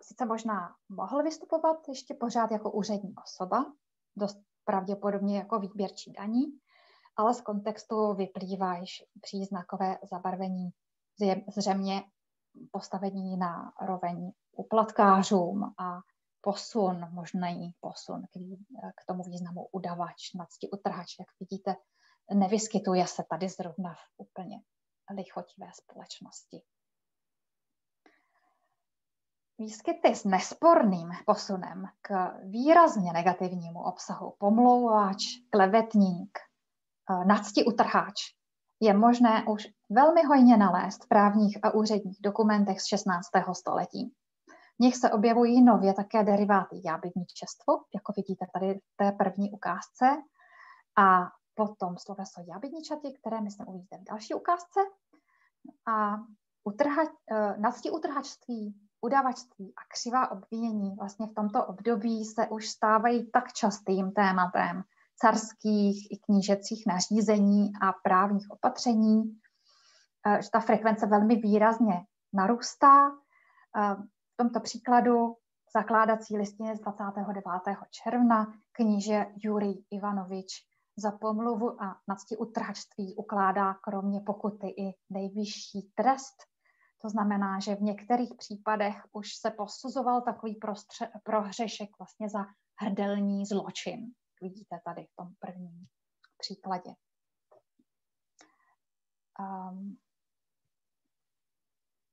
sice možná mohl vystupovat ještě pořád jako úřední osoba, dost pravděpodobně jako výběrčí daní, ale z kontextu vyplývá již příznakové zabarvení zřejmě postavení na roveň uplatkářům a posun, možný posun k, k tomu významu udavač, nadsti utrhač, jak vidíte, nevyskytuje se tady zrovna v úplně lichotivé společnosti. Výskyty s nesporným posunem k výrazně negativnímu obsahu pomlouvač, klevetník, eh, nadsti utrháč je možné už velmi hojně nalézt v právních a úředních dokumentech z 16. století. V nich se objevují nově také deriváty jábydničestvo, jako vidíte tady v té první ukázce, a potom sloveso jábydničati, které myslím uvidíte v další ukázce. A utrha, e, nadsti utrhačství, udavačství a křivá obvinění vlastně v tomto období se už stávají tak častým tématem, carských i knížecích nařízení a právních opatření, eh, že ta frekvence velmi výrazně narůstá. Eh, v tomto příkladu zakládací listině z 29. června kníže Jurij Ivanovič za pomluvu a nadsti utrhačství ukládá kromě pokuty i nejvyšší trest. To znamená, že v některých případech už se posuzoval takový prostře- prohřešek vlastně za hrdelní zločin vidíte tady v tom prvním příkladě. Um,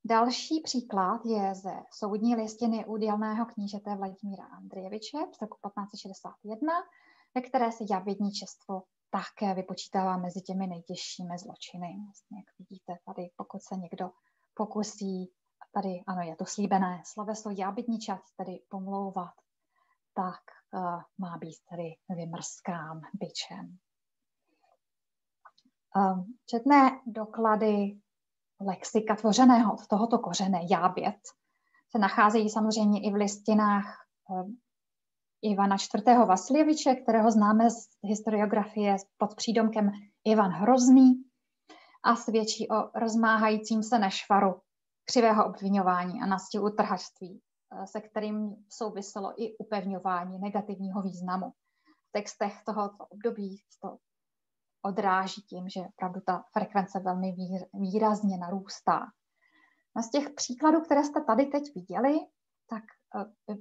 další příklad je ze soudní listiny údělného knížete Vladimíra Andrejeviče z roku 1561, ve které se javědničestvo také vypočítává mezi těmi nejtěžšími zločiny. Vlastně, jak vidíte tady, pokud se někdo pokusí, tady ano, je to slíbené sloveso jábedničat, tedy pomlouvat, tak uh, má být tedy vymrskán byčem. Um, četné doklady lexika tvořeného od tohoto kořene jábět se nacházejí samozřejmě i v listinách um, Ivana IV. Vasiljeviče, kterého známe z historiografie pod přídomkem Ivan Hrozný a svědčí o rozmáhajícím se nešvaru křivého obvinování a nastěhu utrhačství Eh, se kterým souviselo i upevňování negativního významu. V textech tohoto období to odráží tím, že opravdu ta frekvence velmi výrazně narůstá. Z těch příkladů, které jste tady teď viděli, tak eh,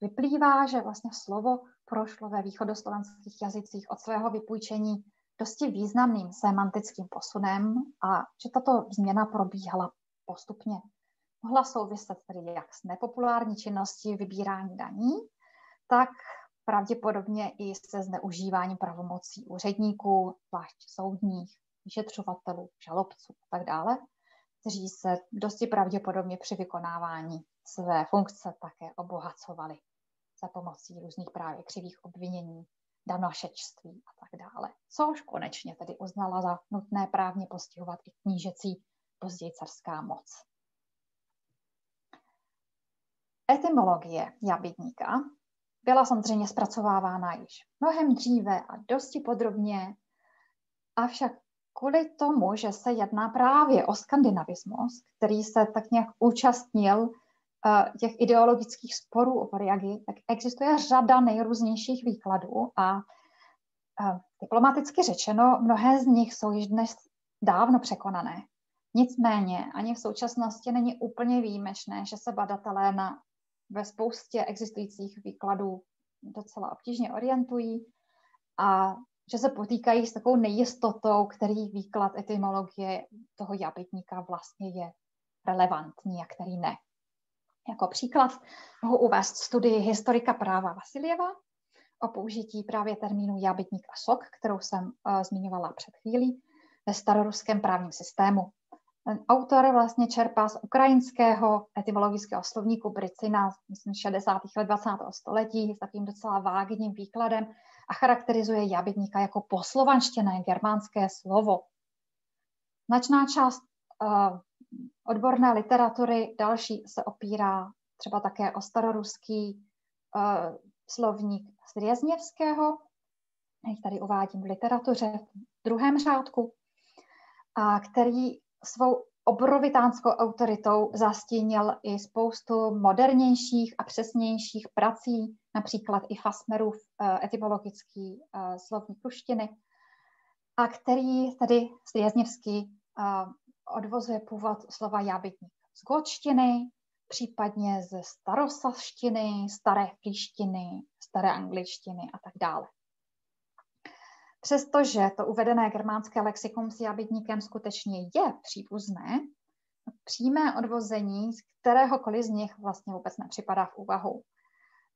vyplývá, že vlastně slovo prošlo ve východoslovenských jazycích od svého vypůjčení dosti významným semantickým posunem a že tato změna probíhala postupně. Mohla souviset tedy jak s nepopulární činností vybírání daní, tak pravděpodobně i se zneužíváním pravomocí úředníků, zvlášť soudních, vyšetřovatelů, žalobců a tak dále, kteří se dosti pravděpodobně při vykonávání své funkce také obohacovali za pomocí různých právě křivých obvinění, danošečství a tak dále. Což konečně tedy uznala za nutné právně postihovat i knížecí později carská moc. Etymologie jabidníka byla samozřejmě zpracovávána již mnohem dříve a dosti podrobně, avšak kvůli tomu, že se jedná právě o skandinavismus, který se tak nějak účastnil těch ideologických sporů o Variagi, tak existuje řada nejrůznějších výkladů a eh, diplomaticky řečeno, mnohé z nich jsou již dnes dávno překonané. Nicméně ani v současnosti není úplně výjimečné, že se badatelé na, ve spoustě existujících výkladů docela obtížně orientují a že se potýkají s takovou nejistotou, který výklad etymologie toho jabitníka vlastně je relevantní a který ne. Jako příklad mohu uvést studii historika práva Vasiljeva o použití právě termínu jabitník a sok, kterou jsem uh, zmiňovala před chvílí, ve staroruském právním systému. Ten autor vlastně čerpá z ukrajinského etymologického slovníku Bricina, myslím, 60. let 20. století s takým docela vágním výkladem a charakterizuje jabedníka jako poslovanštěné germánské slovo. Značná část uh, odborné literatury další se opírá třeba také o staroruský uh, slovník Svězněvského, který tady uvádím v literatuře v druhém řádku, a který svou obrovitánskou autoritou zastínil i spoustu modernějších a přesnějších prací, například i Fasmerův uh, etymologický uh, slovník ruštiny, a který tady Svězněvský odvozuje původ slova jábytník z gočtiny, případně ze starosaštiny, staré flíštiny, staré angličtiny a tak dále. Přestože to uvedené germánské lexikum s jabytníkem skutečně je příbuzné, přímé odvození z kteréhokoliv z nich vlastně vůbec nepřipadá v úvahu.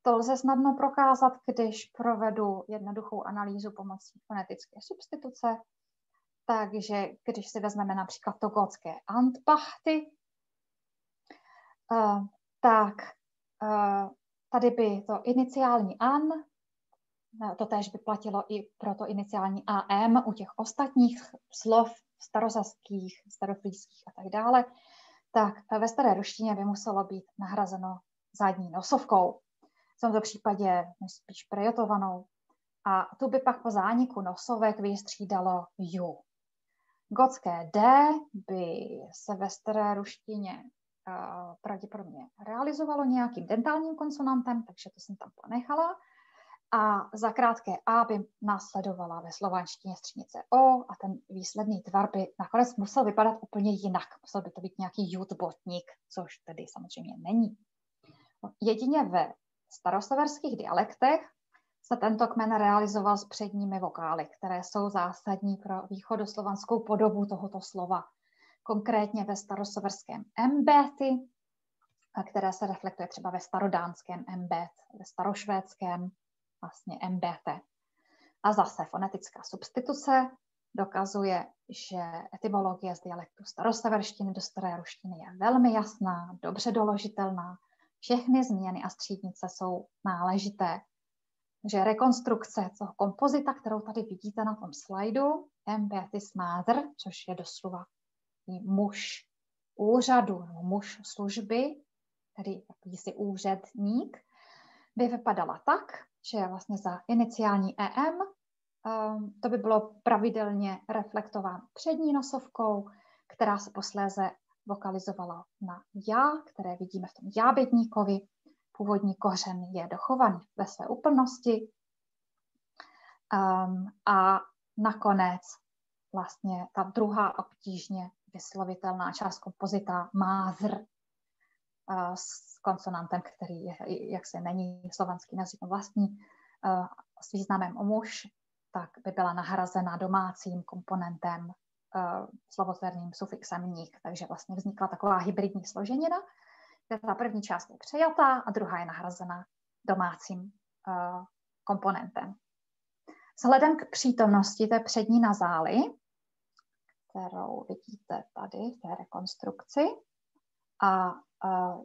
To lze snadno prokázat, když provedu jednoduchou analýzu pomocí fonetické substituce. Takže když si vezmeme například to gotské Antbachty, uh, tak uh, tady by to iniciální an to též by platilo i pro to iniciální AM u těch ostatních slov starozaských, staroflíských a tak dále, tak ve staré ruštině by muselo být nahrazeno zadní nosovkou. V tomto případě spíš prejotovanou. A tu by pak po zániku nosovek vystřídalo ju. Gotské D by se ve staré ruštině pravděpodobně realizovalo nějakým dentálním konsonantem, takže to jsem tam ponechala a za krátké A by následovala ve slovanštině střednice O a ten výsledný tvar by nakonec musel vypadat úplně jinak. Musel by to být nějaký jutbotník, což tedy samozřejmě není. Jedině ve staroseverských dialektech se tento kmen realizoval s předními vokály, které jsou zásadní pro východoslovanskou podobu tohoto slova. Konkrétně ve staroseverském embety, které se reflektuje třeba ve starodánském embet, ve starošvédském vlastně MBT. A zase fonetická substituce dokazuje, že etymologie z dialektu staroseverštiny do staré ruštiny je velmi jasná, dobře doložitelná. Všechny změny a střídnice jsou náležité. Že rekonstrukce toho kompozita, kterou tady vidíte na tom slajdu, Beatis Mater, což je doslova muž úřadu, muž služby, tedy jakýsi úředník, by vypadala tak, že vlastně za iniciální EM um, to by bylo pravidelně reflektováno přední nosovkou, která se posléze vokalizovala na já, které vidíme v tom jábedníkovi. Původní kořen je dochovaný ve své úplnosti. Um, a nakonec vlastně ta druhá obtížně vyslovitelná část kompozita mázr uh, s konsonantem, který je, jak se není slovanský jazyk vlastní, uh, s významem o muž, tak by byla nahrazena domácím komponentem uh, sufixem ník. Takže vlastně vznikla taková hybridní složenina, ta první část je přejatá a druhá je nahrazena domácím uh, komponentem. Vzhledem k přítomnosti té přední nazály, kterou vidíte tady v té rekonstrukci, a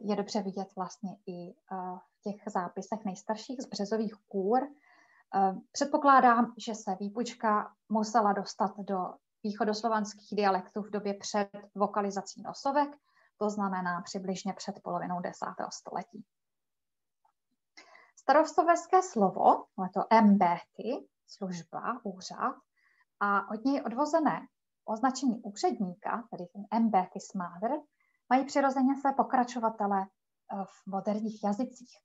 je dobře vidět vlastně i v těch zápisech nejstarších z březových kůr, Předpokládám, že se výpučka musela dostat do východoslovanských dialektů v době před vokalizací nosovek, to znamená přibližně před polovinou desátého století. Starostoveské slovo, ale to mbety, služba, úřad, a od něj odvozené označení úředníka, tedy ten mbety smáder, mají přirozeně své pokračovatele eh, v moderních jazycích.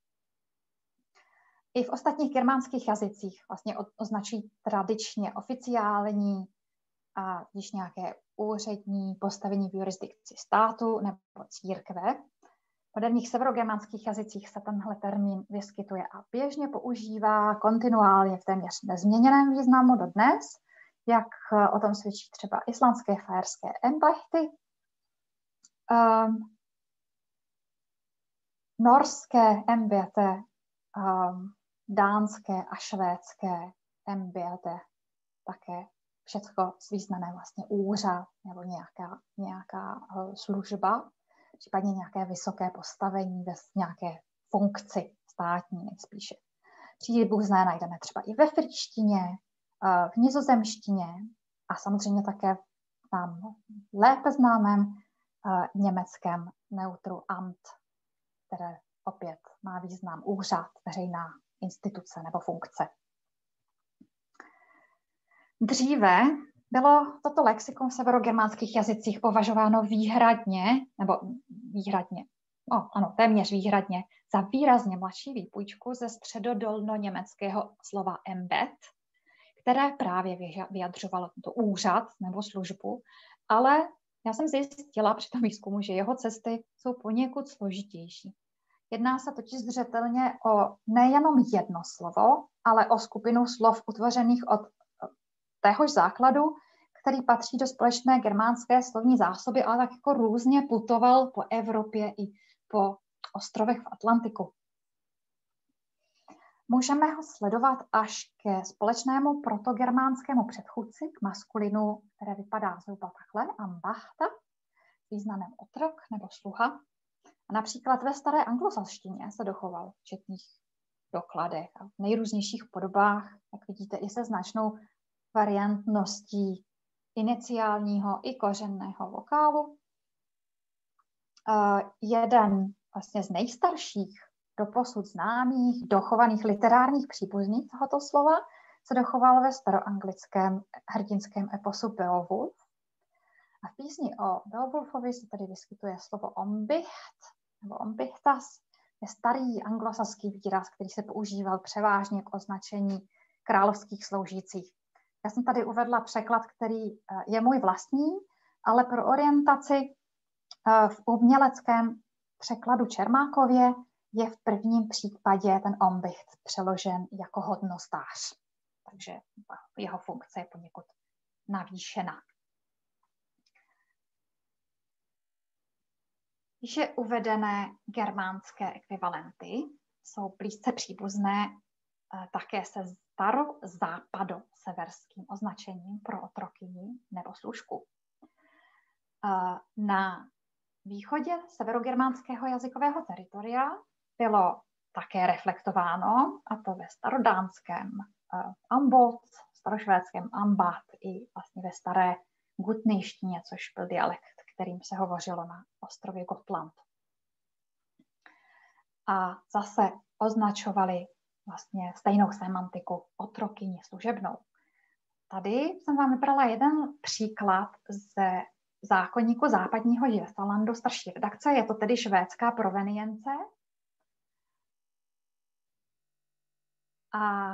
I v ostatních germánských jazycích vlastně označují tradičně oficiální a již nějaké úřední postavení v jurisdikci státu nebo církve. V moderních severogermánských jazycích se tenhle termín vyskytuje a běžně používá kontinuálně v téměř nezměněném významu do dnes, jak o tom svědčí třeba islandské fajerské embachty, um, norské embete, um, dánské a švédské MBT také všechno s významem vlastně úřad nebo nějaká, nějaká eh, služba, případně nějaké vysoké postavení ve nějaké funkci státní nejspíše. Příbuzné najdeme třeba i ve fričtině, eh, v nizozemštině a samozřejmě také tam lépe známém eh, německém neutru Amt, které opět má význam úřad, veřejná instituce nebo funkce. Dříve bylo toto lexikum v severogermánských jazycích považováno výhradně, nebo výhradně, no, ano, téměř výhradně, za výrazně mladší výpůjčku ze středodolno-německého slova embed, které právě vyjadřovalo tento úřad nebo službu, ale já jsem zjistila při tom výzkumu, že jeho cesty jsou poněkud složitější. Jedná se totiž zřetelně o nejenom jedno slovo, ale o skupinu slov utvořených od téhož základu, který patří do společné germánské slovní zásoby, ale tak jako různě putoval po Evropě i po ostrovech v Atlantiku. Můžeme ho sledovat až ke společnému protogermánskému předchůdci, k maskulinu, které vypadá zhruba takhle, ambachta, významem otrok nebo sluha, a například ve staré anglosaštině se dochoval v četných dokladech a v nejrůznějších podobách, jak vidíte, i se značnou variantností iniciálního i kořenného vokálu. Jeden vlastně z nejstarších doposud známých, dochovaných literárních příbuzných tohoto slova se dochoval ve staroanglickém hrdinském eposu Beowulf. A v písni o Beowulfovi se tady vyskytuje slovo ombicht, nebo ombichtas je starý anglosaský výraz, který se používal převážně k označení královských sloužících. Já jsem tady uvedla překlad, který eh, je můj vlastní, ale pro orientaci eh, v uměleckém překladu Čermákově je v prvním případě ten ombicht přeložen jako hodnostář. Takže jeho funkce je poněkud navýšena. Výše uvedené germánské ekvivalenty jsou blízce příbuzné eh, také se staro-západo-severským označením pro otrokyni nebo služku. Eh, na východě severogermánského jazykového teritoria bylo také reflektováno, a to ve starodánském eh, ambot, starošvédském ambat i vlastně ve staré gutnejštině, což byl dialekt kterým se hovořilo na ostrově Gotland. A zase označovali vlastně stejnou semantiku otrokyni služebnou. Tady jsem vám vybrala jeden příklad ze zákonníku západního Žestalandu starší redakce, je to tedy švédská provenience. A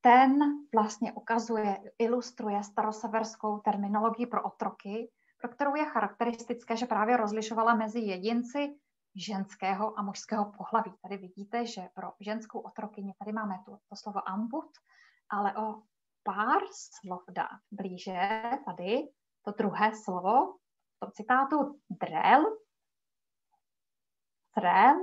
ten vlastně ukazuje, ilustruje staroseverskou terminologii pro otroky, pro kterou je charakteristické, že právě rozlišovala mezi jedinci ženského a mužského pohlaví. Tady vidíte, že pro ženskou otrokyni tady máme tu, to slovo ambut, ale o pár slov dá blíže tady to druhé slovo, v tom citátu drel, drel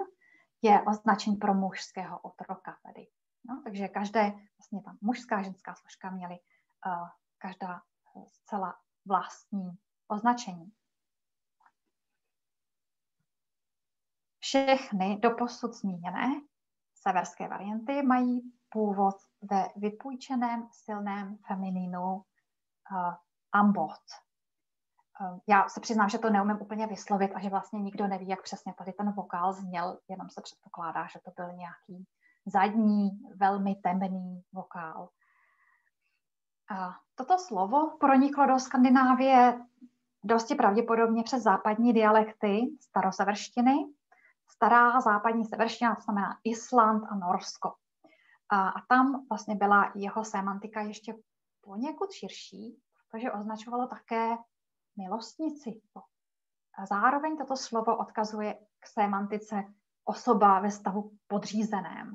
je označení pro mužského otroka tady. No, takže každé, vlastně tam mužská a ženská složka měly uh, každá zcela vlastní označení. Všechny doposud zmíněné severské varianty mají původ ve vypůjčeném silném feminínu uh, ambot. Uh, já se přiznám, že to neumím úplně vyslovit a že vlastně nikdo neví, jak přesně tady ten vokál zněl, jenom se předpokládá, že to byl nějaký zadní, velmi temný vokál. A toto slovo proniklo do Skandinávie dosti pravděpodobně přes západní dialekty staroseverštiny, stará západní severština, to znamená Island a Norsko. A, a tam vlastně byla jeho semantika ještě poněkud širší, protože označovalo také milostnici. A zároveň toto slovo odkazuje k semantice osoba ve stavu podřízeném.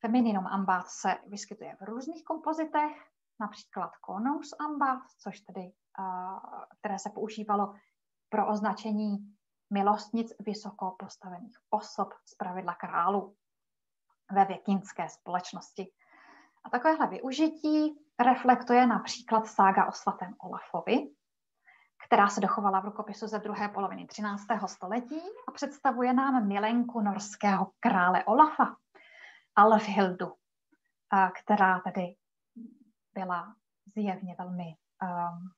Femininum ambat se vyskytuje v různých kompozitech, například konus ambat, což tedy, které se používalo pro označení milostnic vysoko postavených osob, z pravidla králu ve věkinské společnosti. A takovéhle využití reflektuje například sága o svatém Olafovi, která se dochovala v rukopisu ze druhé poloviny 13. století a představuje nám milenku norského krále Olafa, Alfhildu, která tedy byla zjevně velmi um,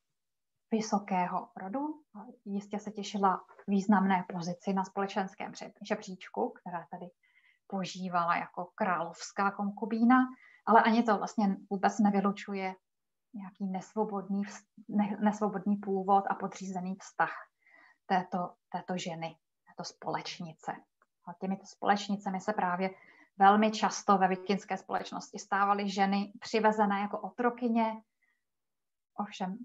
vysokého rodu. Jistě se těšila významné pozici na společenském žebříčku, která tady požívala jako královská konkubína, ale ani to vlastně vůbec nevylučuje nějaký nesvobodný, ne, nesvobodný původ a podřízený vztah této, této ženy, této společnice. A těmito společnicemi se právě velmi často ve vikinské společnosti stávaly ženy přivezené jako otrokyně, ovšem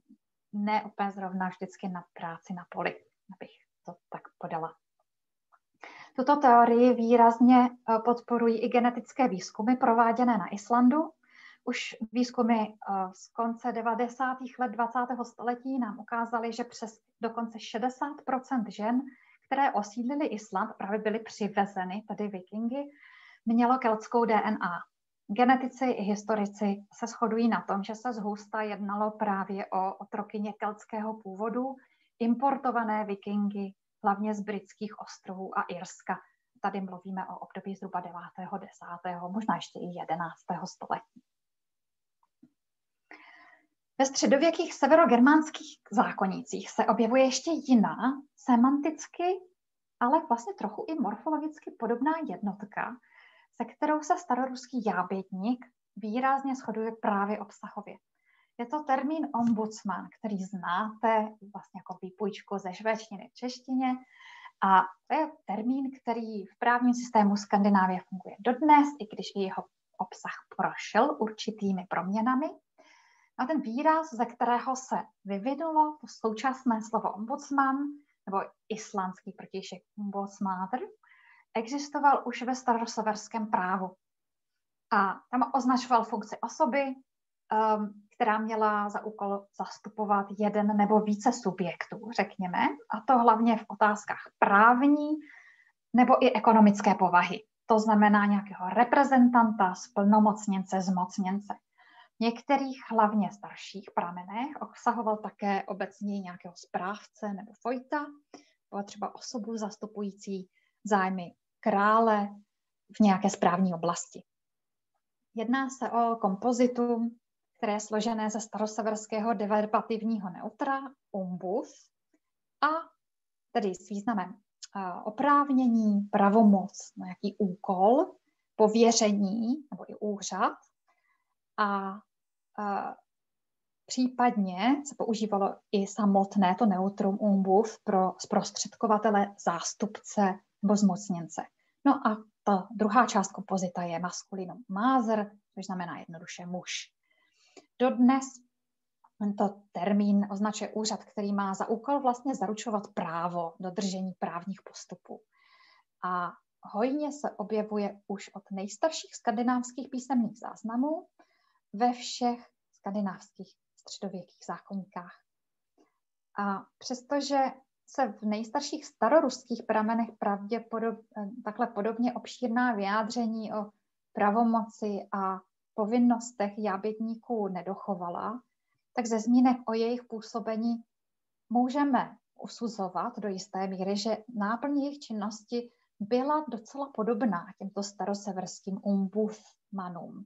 ne úplně zrovna vždycky na práci na poli, abych to tak podala. Tuto teorii výrazně eh, podporují i genetické výzkumy prováděné na Islandu. Už výzkumy eh, z konce 90. let 20. století nám ukázaly, že přes dokonce 60% žen, které osídlily Island, právě byly přivezeny, tedy vikingy, mělo keltskou DNA. Genetici i historici se shodují na tom, že se zhusta jednalo právě o otrokyně keltského původu, importované vikingy, hlavně z britských ostrovů a Irska. Tady mluvíme o období zhruba 9. 10. možná ještě i 11. století. Ve středověkých severogermánských zákonicích se objevuje ještě jiná, semanticky, ale vlastně trochu i morfologicky podobná jednotka, se kterou se staroruský jábětník výrazně shoduje právě obsahově. Je to termín ombudsman, který znáte vlastně jako výpůjčku ze švédštiny v češtině a to je termín, který v právním systému Skandinávie funguje dodnes, i když jeho obsah prošel určitými proměnami. A ten výraz, ze kterého se vyvinulo to současné slovo ombudsman, nebo islandský protějšek ombudsmater, existoval už ve staroseverském právu. A tam označoval funkci osoby, um, která měla za úkol zastupovat jeden nebo více subjektů, řekněme, a to hlavně v otázkách právní nebo i ekonomické povahy. To znamená nějakého reprezentanta, splnomocněnce, zmocněnce. V některých hlavně starších pramenech obsahoval také obecně nějakého správce nebo fojta, třeba osobu zastupující zájmy krále v nějaké správní oblasti. Jedná se o kompozitum, které je složené ze staroseverského derivativního neutra umbus a tedy s významem oprávnění, pravomoc, nějaký úkol, pověření nebo i úřad a, a případně se používalo i samotné to neutrum umbus pro zprostředkovatele, zástupce nebo zmocněnce. No a ta druhá část kompozita je maskulinum mázer, což znamená jednoduše muž. Dodnes tento termín označuje úřad, který má za úkol vlastně zaručovat právo, dodržení právních postupů. A hojně se objevuje už od nejstarších skandinávských písemných záznamů ve všech skandinávských středověkých zákonníkách. A přestože se v nejstarších staroruských pramenech pravděpodobně takhle podobně obšírná vyjádření o pravomoci a povinnostech jábětníků nedochovala, tak ze zmínek o jejich působení můžeme usuzovat do jisté míry, že náplň jejich činnosti byla docela podobná těmto staroseverským umbusmanům.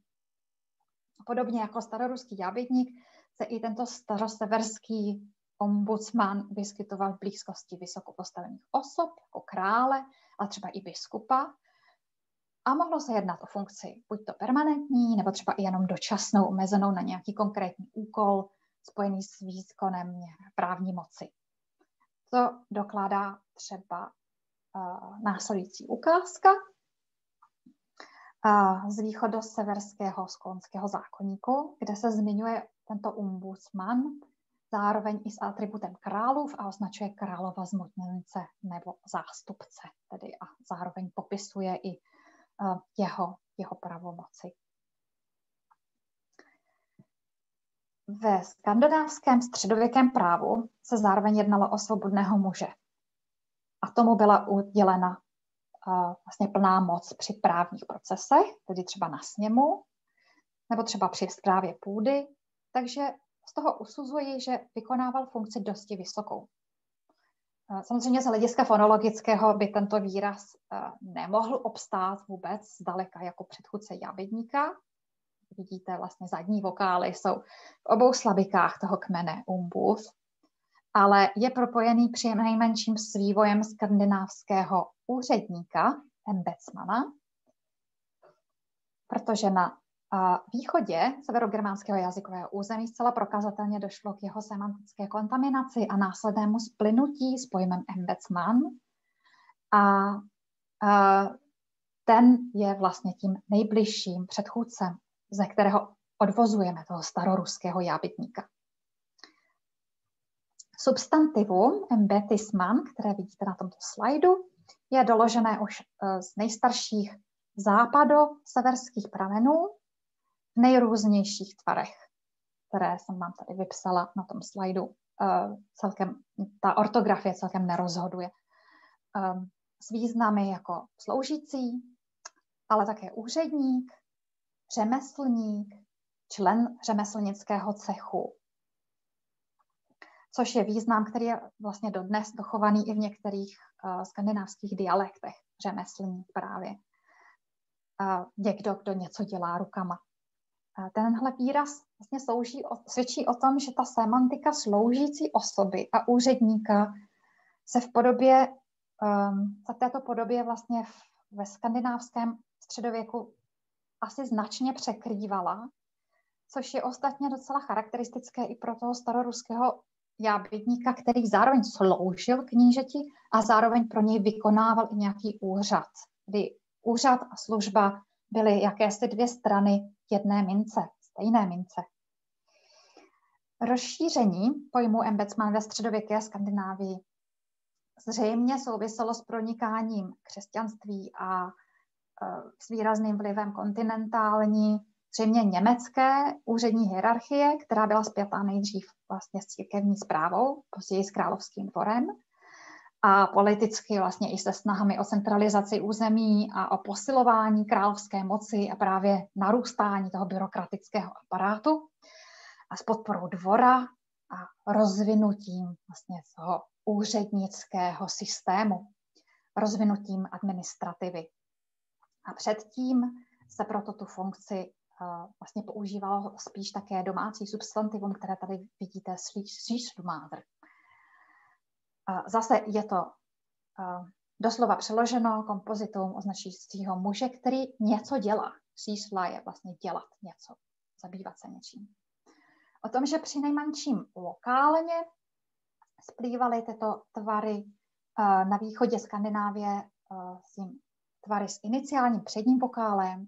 Podobně jako staroruský jábětník se i tento staroseverský ombudsman vyskytoval v blízkosti vysokopostavených osob, jako krále, a třeba i biskupa. A mohlo se jednat o funkci buď to permanentní, nebo třeba i jenom dočasnou, omezenou na nějaký konkrétní úkol spojený s výkonem právní moci. To dokládá třeba uh, následující ukázka uh, z východoseverského skonského zákonníku, kde se zmiňuje tento ombudsman, zároveň i s atributem králův a označuje králova zmocněnce nebo zástupce, tedy a zároveň popisuje i uh, jeho, jeho pravomoci. Ve skandinávském středověkém právu se zároveň jednalo o svobodného muže. A tomu byla udělena uh, vlastně plná moc při právních procesech, tedy třeba na sněmu, nebo třeba při zprávě půdy. Takže z toho usuzuji, že vykonával funkci dosti vysokou. Uh, samozřejmě z hlediska fonologického by tento výraz uh, nemohl obstát vůbec zdaleka jako předchůdce jabedníka, vidíte, vlastně zadní vokály jsou v obou slabikách toho kmene umbus, ale je propojený při nejmenším s vývojem skandinávského úředníka, embecmana, protože na východě severogermánského jazykového území zcela prokazatelně došlo k jeho semantické kontaminaci a následnému splynutí s pojmem embecman. A, a ten je vlastně tím nejbližším předchůdcem ze kterého odvozujeme toho staroruského jábytníka. Substantivum embetisman, které vidíte na tomto slajdu, je doložené už eh, z nejstarších západo-severských pramenů v nejrůznějších tvarech, které jsem vám tady vypsala na tom slajdu. Eh, celkem, ta ortografie celkem nerozhoduje. Eh, s významy jako sloužící, ale také úředník, řemeslník, člen řemeslnického cechu, což je význam, který je vlastně dodnes dochovaný i v některých uh, skandinávských dialektech, řemeslník právě. Uh, někdo, kdo něco dělá rukama. Tenhle výraz vlastně slouží, svědčí o tom, že ta semantika sloužící osoby a úředníka se v podobě, um, v této podobě vlastně ve skandinávském středověku asi značně překrývala, což je ostatně docela charakteristické i pro toho staroruského jábědníka, který zároveň sloužil knížeti a zároveň pro něj vykonával i nějaký úřad, kdy úřad a služba byly jakési dvě strany jedné mince, stejné mince. Rozšíření pojmu embecman ve středověké Skandinávii zřejmě souviselo s pronikáním křesťanství a s výrazným vlivem kontinentální, zřejmě německé úřední hierarchie, která byla zpětá nejdřív vlastně s církevní zprávou, později s královským dvorem a politicky vlastně i se snahami o centralizaci území a o posilování královské moci a právě narůstání toho byrokratického aparátu a s podporou dvora a rozvinutím vlastně toho úřednického systému, rozvinutím administrativy. A předtím se proto tu funkci uh, vlastně používalo spíš také domácí substantivum, které tady vidíte, slíšlumáver. Zase je to uh, doslova přeloženo kompozitum označujícího muže, který něco dělá. Šíšla je vlastně dělat něco, zabývat se něčím. O tom, že při nejmenším lokálně splývaly tyto tvary na východě Skandinávie s tím tvary s iniciálním předním vokálem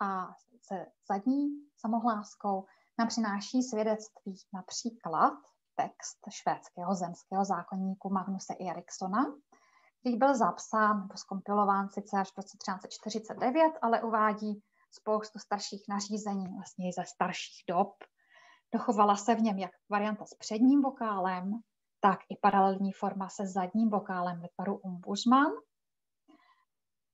a se zadní samohláskou nám přináší svědectví například text švédského zemského zákonníku Magnuse Eriksona, který byl zapsán nebo skompilován sice až v roce 1349, ale uvádí spoustu starších nařízení, vlastně ze starších dob. Dochovala se v něm jak varianta s předním vokálem, tak i paralelní forma se zadním vokálem ve tvaru umbusman,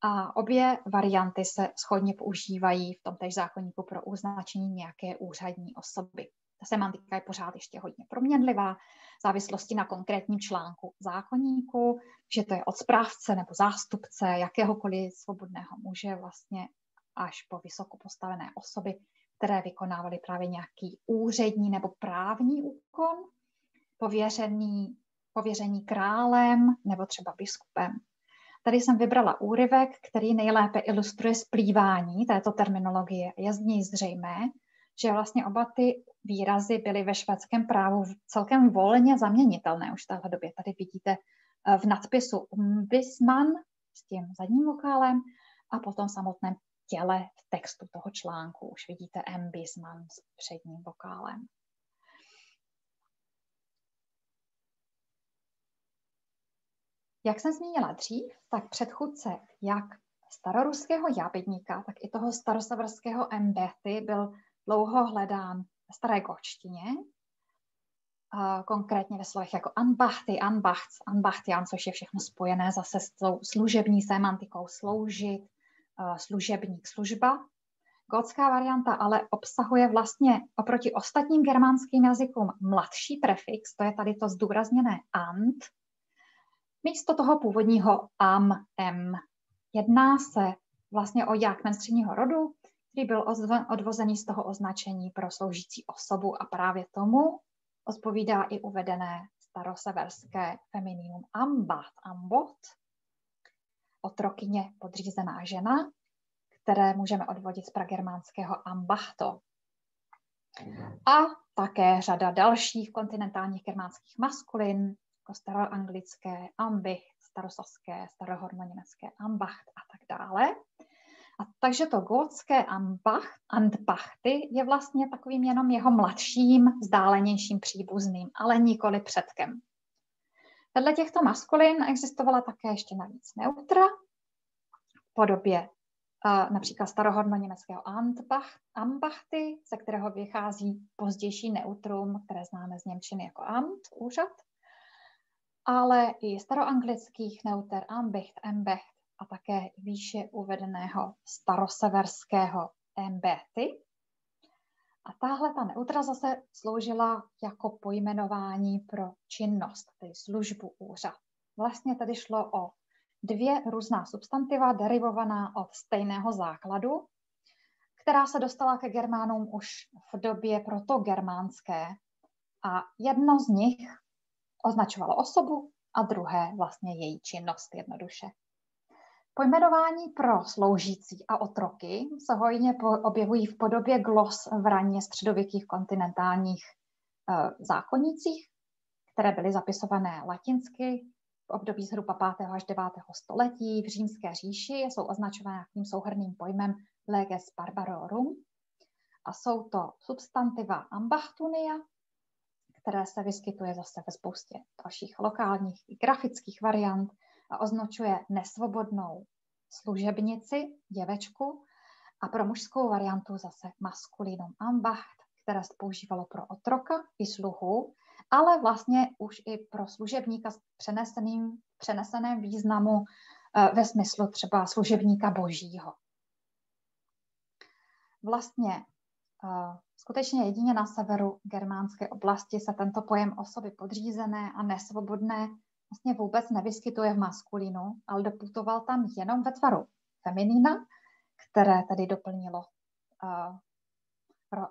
A obě varianty se shodně používají v tom též zákonníku pro označení nějaké úřadní osoby. Semantika je pořád ještě hodně proměnlivá, v závislosti na konkrétním článku zákonníku, že to je od správce nebo zástupce jakéhokoliv svobodného muže vlastně až po vysoko postavené osoby, které vykonávaly právě nějaký úřední nebo právní úkon, pověřený, pověření králem nebo třeba biskupem. Tady jsem vybrala úryvek, který nejlépe ilustruje splývání této terminologie. Je z něj zřejmé, že vlastně oba ty výrazy byly ve švédském právu celkem volně zaměnitelné už v téhle době. Tady vidíte eh, v nadpisu bisman s tím zadním vokálem a potom samotném těle v textu toho článku už vidíte embisman s předním vokálem. Jak jsem zmínila dřív, tak předchůdce jak staroruského jábedníka, tak i toho starosavrského embety byl dlouho hledán ve staré goštině, konkrétně ve slovech jako anbachty, anbachts, anbachtian, což je všechno spojené zase s tou služební semantikou sloužit, služebník, služba. Gotská varianta ale obsahuje vlastně oproti ostatním germánským jazykům mladší prefix, to je tady to zdůrazněné ant, místo toho původního am, em. Jedná se vlastně o jákmen středního rodu, který byl odvozený z toho označení pro sloužící osobu a právě tomu odpovídá i uvedené staroseverské femininum ambat, ambot, otrokyně podřízená žena, které můžeme odvodit z pragermánského ambachto. A také řada dalších kontinentálních germánských maskulin, jako staroanglické ambich, starosaské, starohormoněmecké ambacht a tak dále. A takže to gotské ambach, andbachty je vlastně takovým jenom jeho mladším, vzdálenějším příbuzným, ale nikoli předkem. Vedle těchto maskulin existovala také ještě navíc neutra v podobě uh, například starohorno-německého Andbach, ambachty, ze kterého vychází pozdější neutrum, které známe z Němčiny jako Amt, úřad, ale i staroanglických neuter Ambicht, Embecht a také výše uvedeného staroseverského embety. A tahle ta neutra zase sloužila jako pojmenování pro činnost, tedy službu úřad. Vlastně tady šlo o dvě různá substantiva derivovaná od stejného základu, která se dostala ke Germánům už v době protogermánské. A jedno z nich označovalo osobu a druhé vlastně její činnost jednoduše. Pojmenování pro sloužící a otroky se hojně objevují v podobě glos v raně středověkých kontinentálních e, zákonnicích, které byly zapisované latinsky v období zhruba 5. až 9. století v římské říši. Jsou označované tím souhrným pojmem leges barbarorum. A jsou to substantiva ambachtunia, které se vyskytuje zase ve spoustě dalších lokálních i grafických variant a označuje nesvobodnou služebnici, děvečku, a pro mužskou variantu zase maskulinum ambacht, které se používalo pro otroka i sluhu, ale vlastně už i pro služebníka s přeneseným, přeneseném významu eh, ve smyslu třeba služebníka božího. Vlastně eh, skutečně jedině na severu germánské oblasti se tento pojem osoby podřízené a nesvobodné vlastně vůbec nevyskytuje v maskulinu, ale doputoval tam jenom ve tvaru feminina, které tedy doplnilo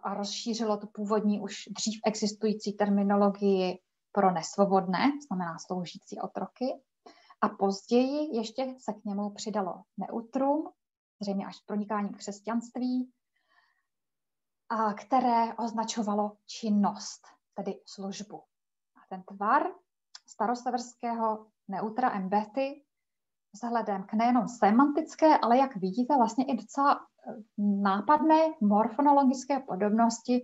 a rozšířilo tu původní už dřív existující terminologii pro nesvobodné, znamená sloužící otroky. A později ještě se k němu přidalo neutrum, zřejmě až pronikáním křesťanství, a které označovalo činnost, tedy službu. A ten tvar staroseverského neutra embety vzhledem k nejenom semantické, ale jak vidíte, vlastně i docela eh, nápadné morfonologické podobnosti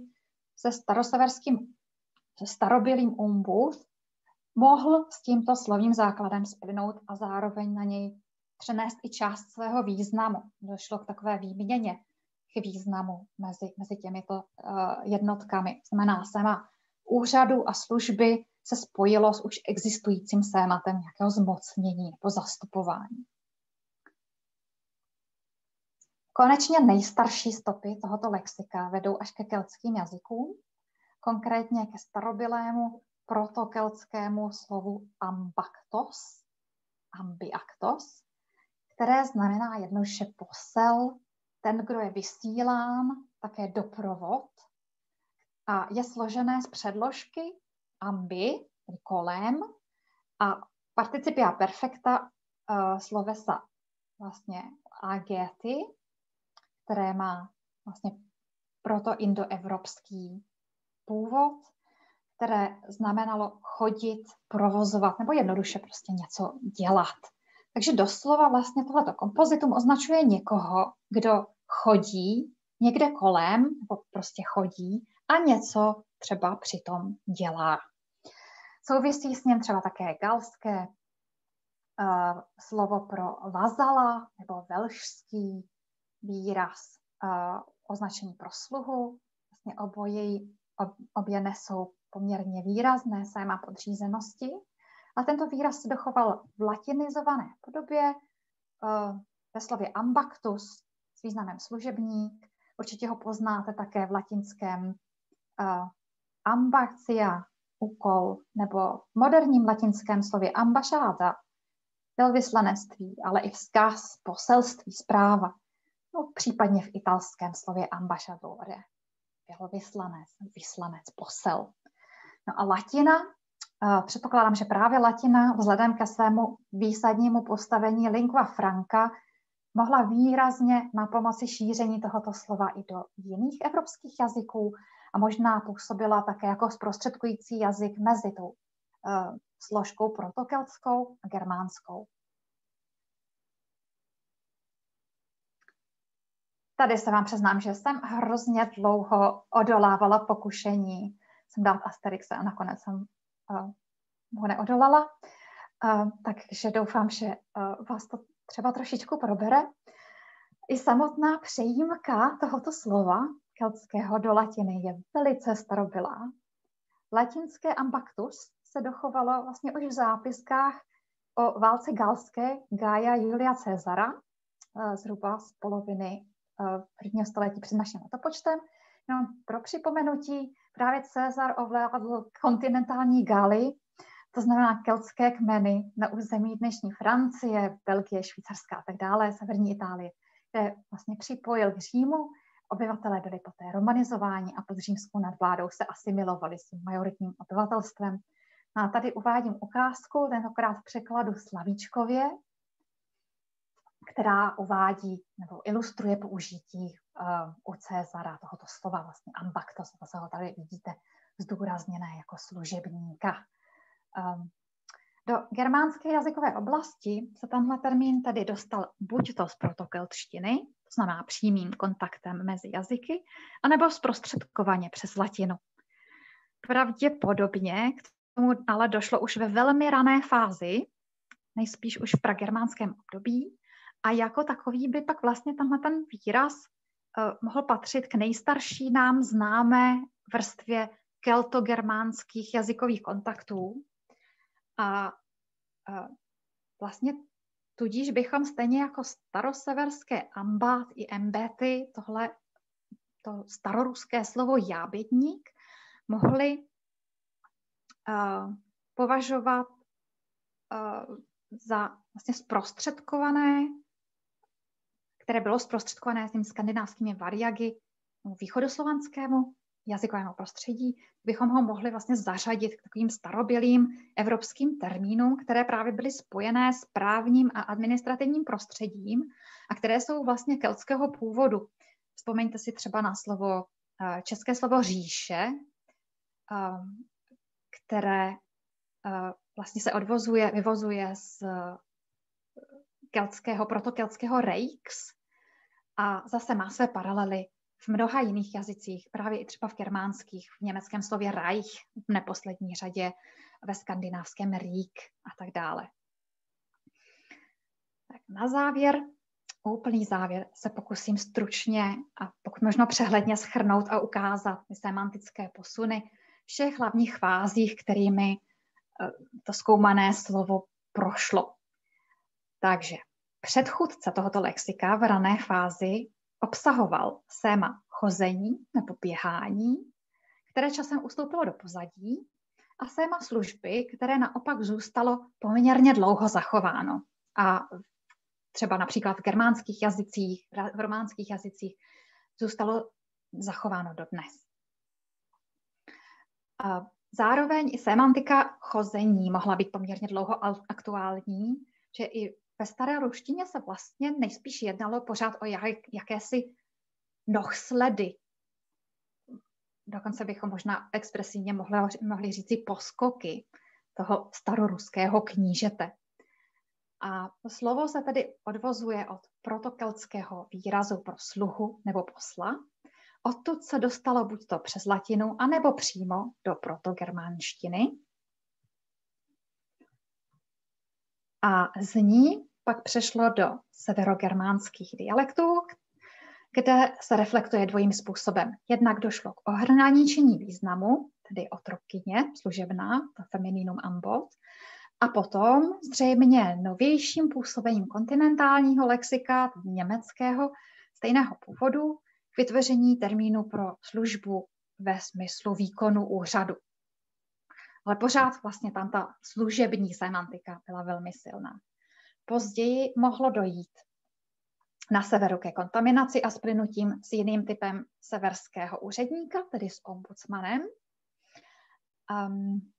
se staroseverským se starobylým umbu mohl s tímto slovním základem splynout a zároveň na něj přenést i část svého významu. Došlo k takové výměně k významu mezi, mezi těmito uh, jednotkami. Znamená sema úřadu a služby se spojilo s už existujícím sématem nějakého zmocnění nebo zastupování. konečně nejstarší stopy tohoto lexika vedou až ke keltským jazykům, konkrétně ke starobilému protokeltskému slovu ambaktos, ambiaktos, které znamená jednoduše posel, ten, kdo je vysílán, také doprovod a je složené z předložky ambi, tedy kolem, a participia perfekta uh, slovesa vlastně agety, které má vlastně proto indoevropský původ, které znamenalo chodit, provozovat nebo jednoduše prostě něco dělat. Takže doslova vlastně tohleto kompozitum označuje někoho, kdo chodí někde kolem, nebo prostě chodí a něco třeba přitom dělá. Souvisí s ním třeba také galské uh, slovo pro vazala nebo velšský výraz uh, označení pro sluhu. Vlastně oboje, ob, obě nesou poměrně výrazné séma podřízenosti. A tento výraz se dochoval v latinizované podobě uh, ve slově ambactus s významem služebník. Určitě ho poznáte také v latinském uh, ambactia, úkol, nebo v moderním latinském slově ambašáda, velvyslanectví, ale i vzkaz, poselství, zpráva. No, případně v italském slově ambassadore, velvyslanec, vyslanec, posel. No a latina, předpokládám, že právě latina vzhledem ke svému výsadnímu postavení lingua franca mohla výrazně na pomoci šíření tohoto slova i do jiných evropských jazyků a možná působila také jako zprostředkující jazyk mezi tou uh, složkou protokeltskou a germánskou. Tady se vám přiznám, že jsem hrozně dlouho odolávala pokušení jsem dát Asterixe a nakonec jsem uh, ho neodolala. Uh, takže doufám, že uh, vás to třeba trošičku probere. I samotná přejímka tohoto slova keltského do latiny je velice starobylá. Latinské ambactus se dochovalo vlastně už v zápiskách o válce galské Gaia Julia Caesara, zhruba z poloviny prvního století před naším letopočtem. No, pro připomenutí, právě Cezar ovládl kontinentální Gali, to znamená keltské kmeny na území dnešní Francie, Belgie, Švýcarska a tak dále, severní Itálie, kde vlastně připojil k Římu. Obyvatelé byli poté romanizováni a pod římskou nadvládou se asimilovali s tím majoritním obyvatelstvem. No a tady uvádím ukázku, tentokrát v překladu Slavíčkově, která uvádí nebo ilustruje použití uh, u Cezara tohoto slova, vlastně ambaktos, to se ho tady vidíte zdůrazněné jako služebníka. Um, do germánské jazykové oblasti se tenhle termín tedy dostal buď to z protokeltštiny, to znamená přímým kontaktem mezi jazyky, anebo zprostředkovaně přes latinu. Pravděpodobně k tomu ale došlo už ve velmi rané fázi, nejspíš už v pragermánském období, a jako takový by pak vlastně tenhle ten výraz uh, mohl patřit k nejstarší nám známé vrstvě keltogermánských jazykových kontaktů. A uh, vlastně tudíž bychom stejně jako staroseverské ambát i embety, tohle to staroruské slovo jábětník, mohli uh, považovat uh, za vlastně zprostředkované které bylo zprostředkované tím skandinávskými variagy východoslovanskému jazykovému prostředí, bychom ho mohli vlastně zařadit k takovým starobělým evropským termínům, které právě byly spojené s právním a administrativním prostředím a které jsou vlastně keltského původu. Vzpomeňte si třeba na slovo, eh, české slovo říše, eh, které eh, vlastně se odvozuje, vyvozuje z keltského, protokeltského reix, a zase má své paralely v mnoha jiných jazycích, právě i třeba v germánských, v německém slově Reich, v neposlední řadě ve skandinávském Rík a tak dále. Tak na závěr, úplný závěr, se pokusím stručně a pokud možno přehledně schrnout a ukázat semantické posuny všech hlavních fázích, kterými eh, to zkoumané slovo prošlo. Takže Předchůdce tohoto lexika v rané fázi obsahoval séma chození nebo běhání, které časem ustoupilo do pozadí, a séma služby, které naopak zůstalo poměrně dlouho zachováno. A třeba například v germánských jazycích, v románských jazycích zůstalo zachováno dodnes. A zároveň i semantika chození mohla být poměrně dlouho aktuální, že i ve staré ruštině se vlastně nejspíš jednalo pořád o jak, jakési nohsledy. Dokonce bychom možná expresivně mohli, mohli říci poskoky toho staroruského knížete. A slovo se tedy odvozuje od protokeltského výrazu pro sluhu nebo posla. Odtud se dostalo buď to přes latinu, anebo přímo do protogermánštiny. A z ní pak přešlo do severogermánských dialektů, kde se reflektuje dvojím způsobem. Jednak došlo k ohraničení významu, tedy otrokyně, služebná, to femininum ambot, a potom zřejmě novějším působením kontinentálního lexika, německého, stejného původu, k vytvoření termínu pro službu ve smyslu výkonu úřadu. Ale pořád vlastně tam ta služební semantika byla velmi silná. Později mohlo dojít na severu ke kontaminaci a splynutím s jiným typem severského úředníka, tedy s ombudsmanem, um,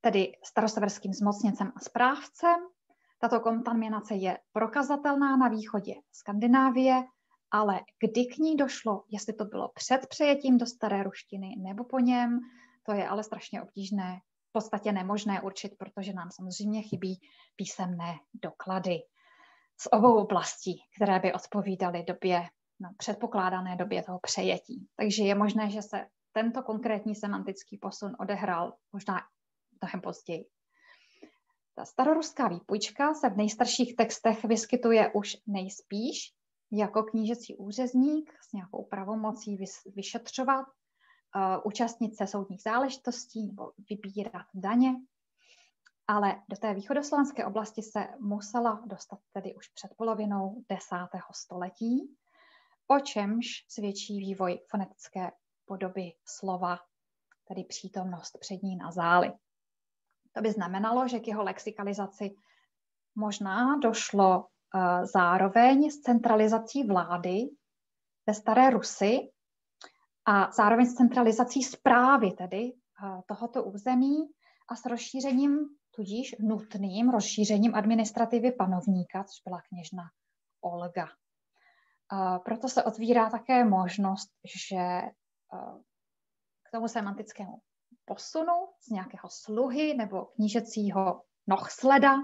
tedy staroseverským zmocněncem a správcem. Tato kontaminace je prokazatelná na východě Skandinávie, ale kdy k ní došlo, jestli to bylo před přejetím do staré ruštiny nebo po něm, to je ale strašně obtížné v podstatě nemožné určit, protože nám samozřejmě chybí písemné doklady z obou oblastí, které by odpovídaly době, no, předpokládané době toho přejetí. Takže je možné, že se tento konkrétní semantický posun odehrál možná mnohem později. Ta staroruská výpůjčka se v nejstarších textech vyskytuje už nejspíš jako knížecí úřezník s nějakou pravomocí vyšetřovat účastnit se soudních záležitostí nebo vybírat daně. Ale do té východoslovanské oblasti se musela dostat tedy už před polovinou desátého století, o čemž svědčí vývoj fonetické podoby slova, tedy přítomnost přední nazály. To by znamenalo, že k jeho lexikalizaci možná došlo uh, zároveň s centralizací vlády ve Staré Rusy a zároveň s centralizací zprávy tedy eh, tohoto území a s rozšířením, tudíž nutným rozšířením administrativy panovníka, což byla kněžna Olga. Eh, proto se otvírá také možnost, že eh, k tomu semantickému posunu z nějakého sluhy nebo knížecího nohsleda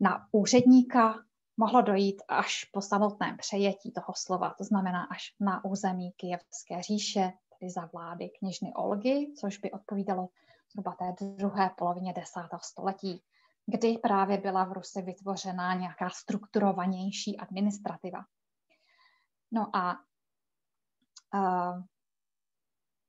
na úředníka mohlo dojít až po samotném přejetí toho slova, to znamená až na území Kijevské říše, tedy za vlády kněžny Olgy, což by odpovídalo zhruba té druhé polovině desátého století, kdy právě byla v Rusi vytvořena nějaká strukturovanější administrativa. No a uh,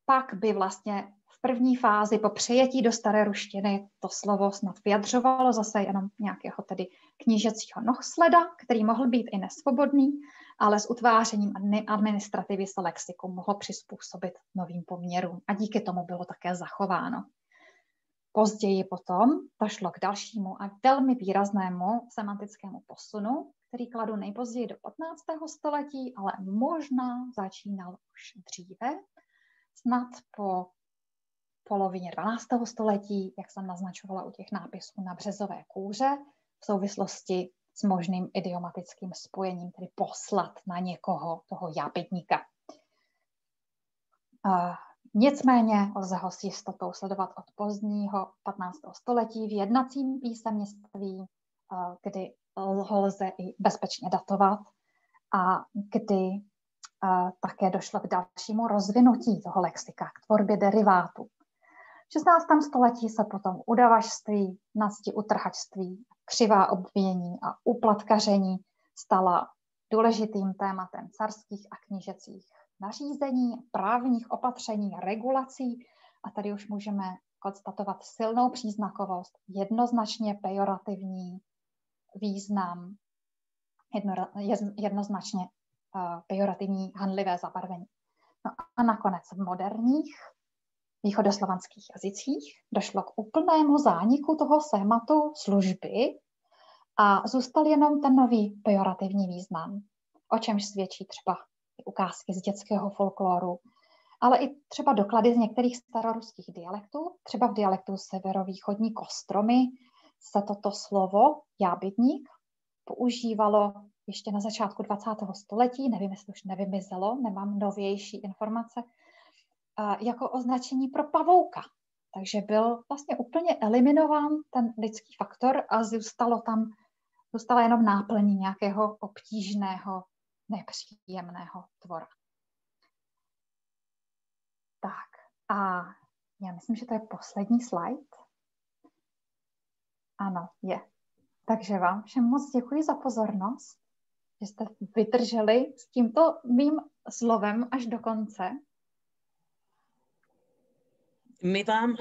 pak by vlastně první fázi po přejetí do staré ruštiny to slovo snad vyjadřovalo zase jenom nějakého tedy knížecího nohsleda, který mohl být i nesvobodný, ale s utvářením administrativy se lexikum mohlo přizpůsobit novým poměrům a díky tomu bylo také zachováno. Později potom došlo k dalšímu a velmi výraznému semantickému posunu, který kladu nejpozději do 15. století, ale možná začínal už dříve, snad po polovině 12. století, jak jsem naznačovala u těch nápisů na březové kůře, v souvislosti s možným idiomatickým spojením, tedy poslat na někoho toho jápětníka. Nicméně lze ho s jistotou sledovat od pozdního 15. století v jednacím písemnictví, kdy ho lze i bezpečně datovat a kdy také došlo k dalšímu rozvinutí toho lexika, k tvorbě derivátů. V 16. století se potom udavačství, nasti utrhačství, křivá obvinění a uplatkaření stala důležitým tématem carských a knížecích nařízení, právních opatření, regulací a tady už můžeme konstatovat silnou příznakovost, jednoznačně pejorativní význam, jedno, jednoznačně pejorativní, handlivé zabarvení. No a nakonec v moderních východoslovanských jazycích došlo k úplnému zániku toho sématu služby a zůstal jenom ten nový pejorativní význam, o čemž svědčí třeba ukázky z dětského folkloru, ale i třeba doklady z některých staroruských dialektů. Třeba v dialektu severovýchodní Kostromy se toto slovo jábydník používalo ještě na začátku 20. století, nevím, jestli už nevymizelo, nemám novější informace, jako označení pro pavouka. Takže byl vlastně úplně eliminován ten lidský faktor a zůstalo tam, zůstala jenom náplní nějakého obtížného, nepříjemného tvora. Tak a já myslím, že to je poslední slide. Ano, je. Takže vám všem moc děkuji za pozornost, že jste vydrželi s tímto mým slovem až do konce. My vám,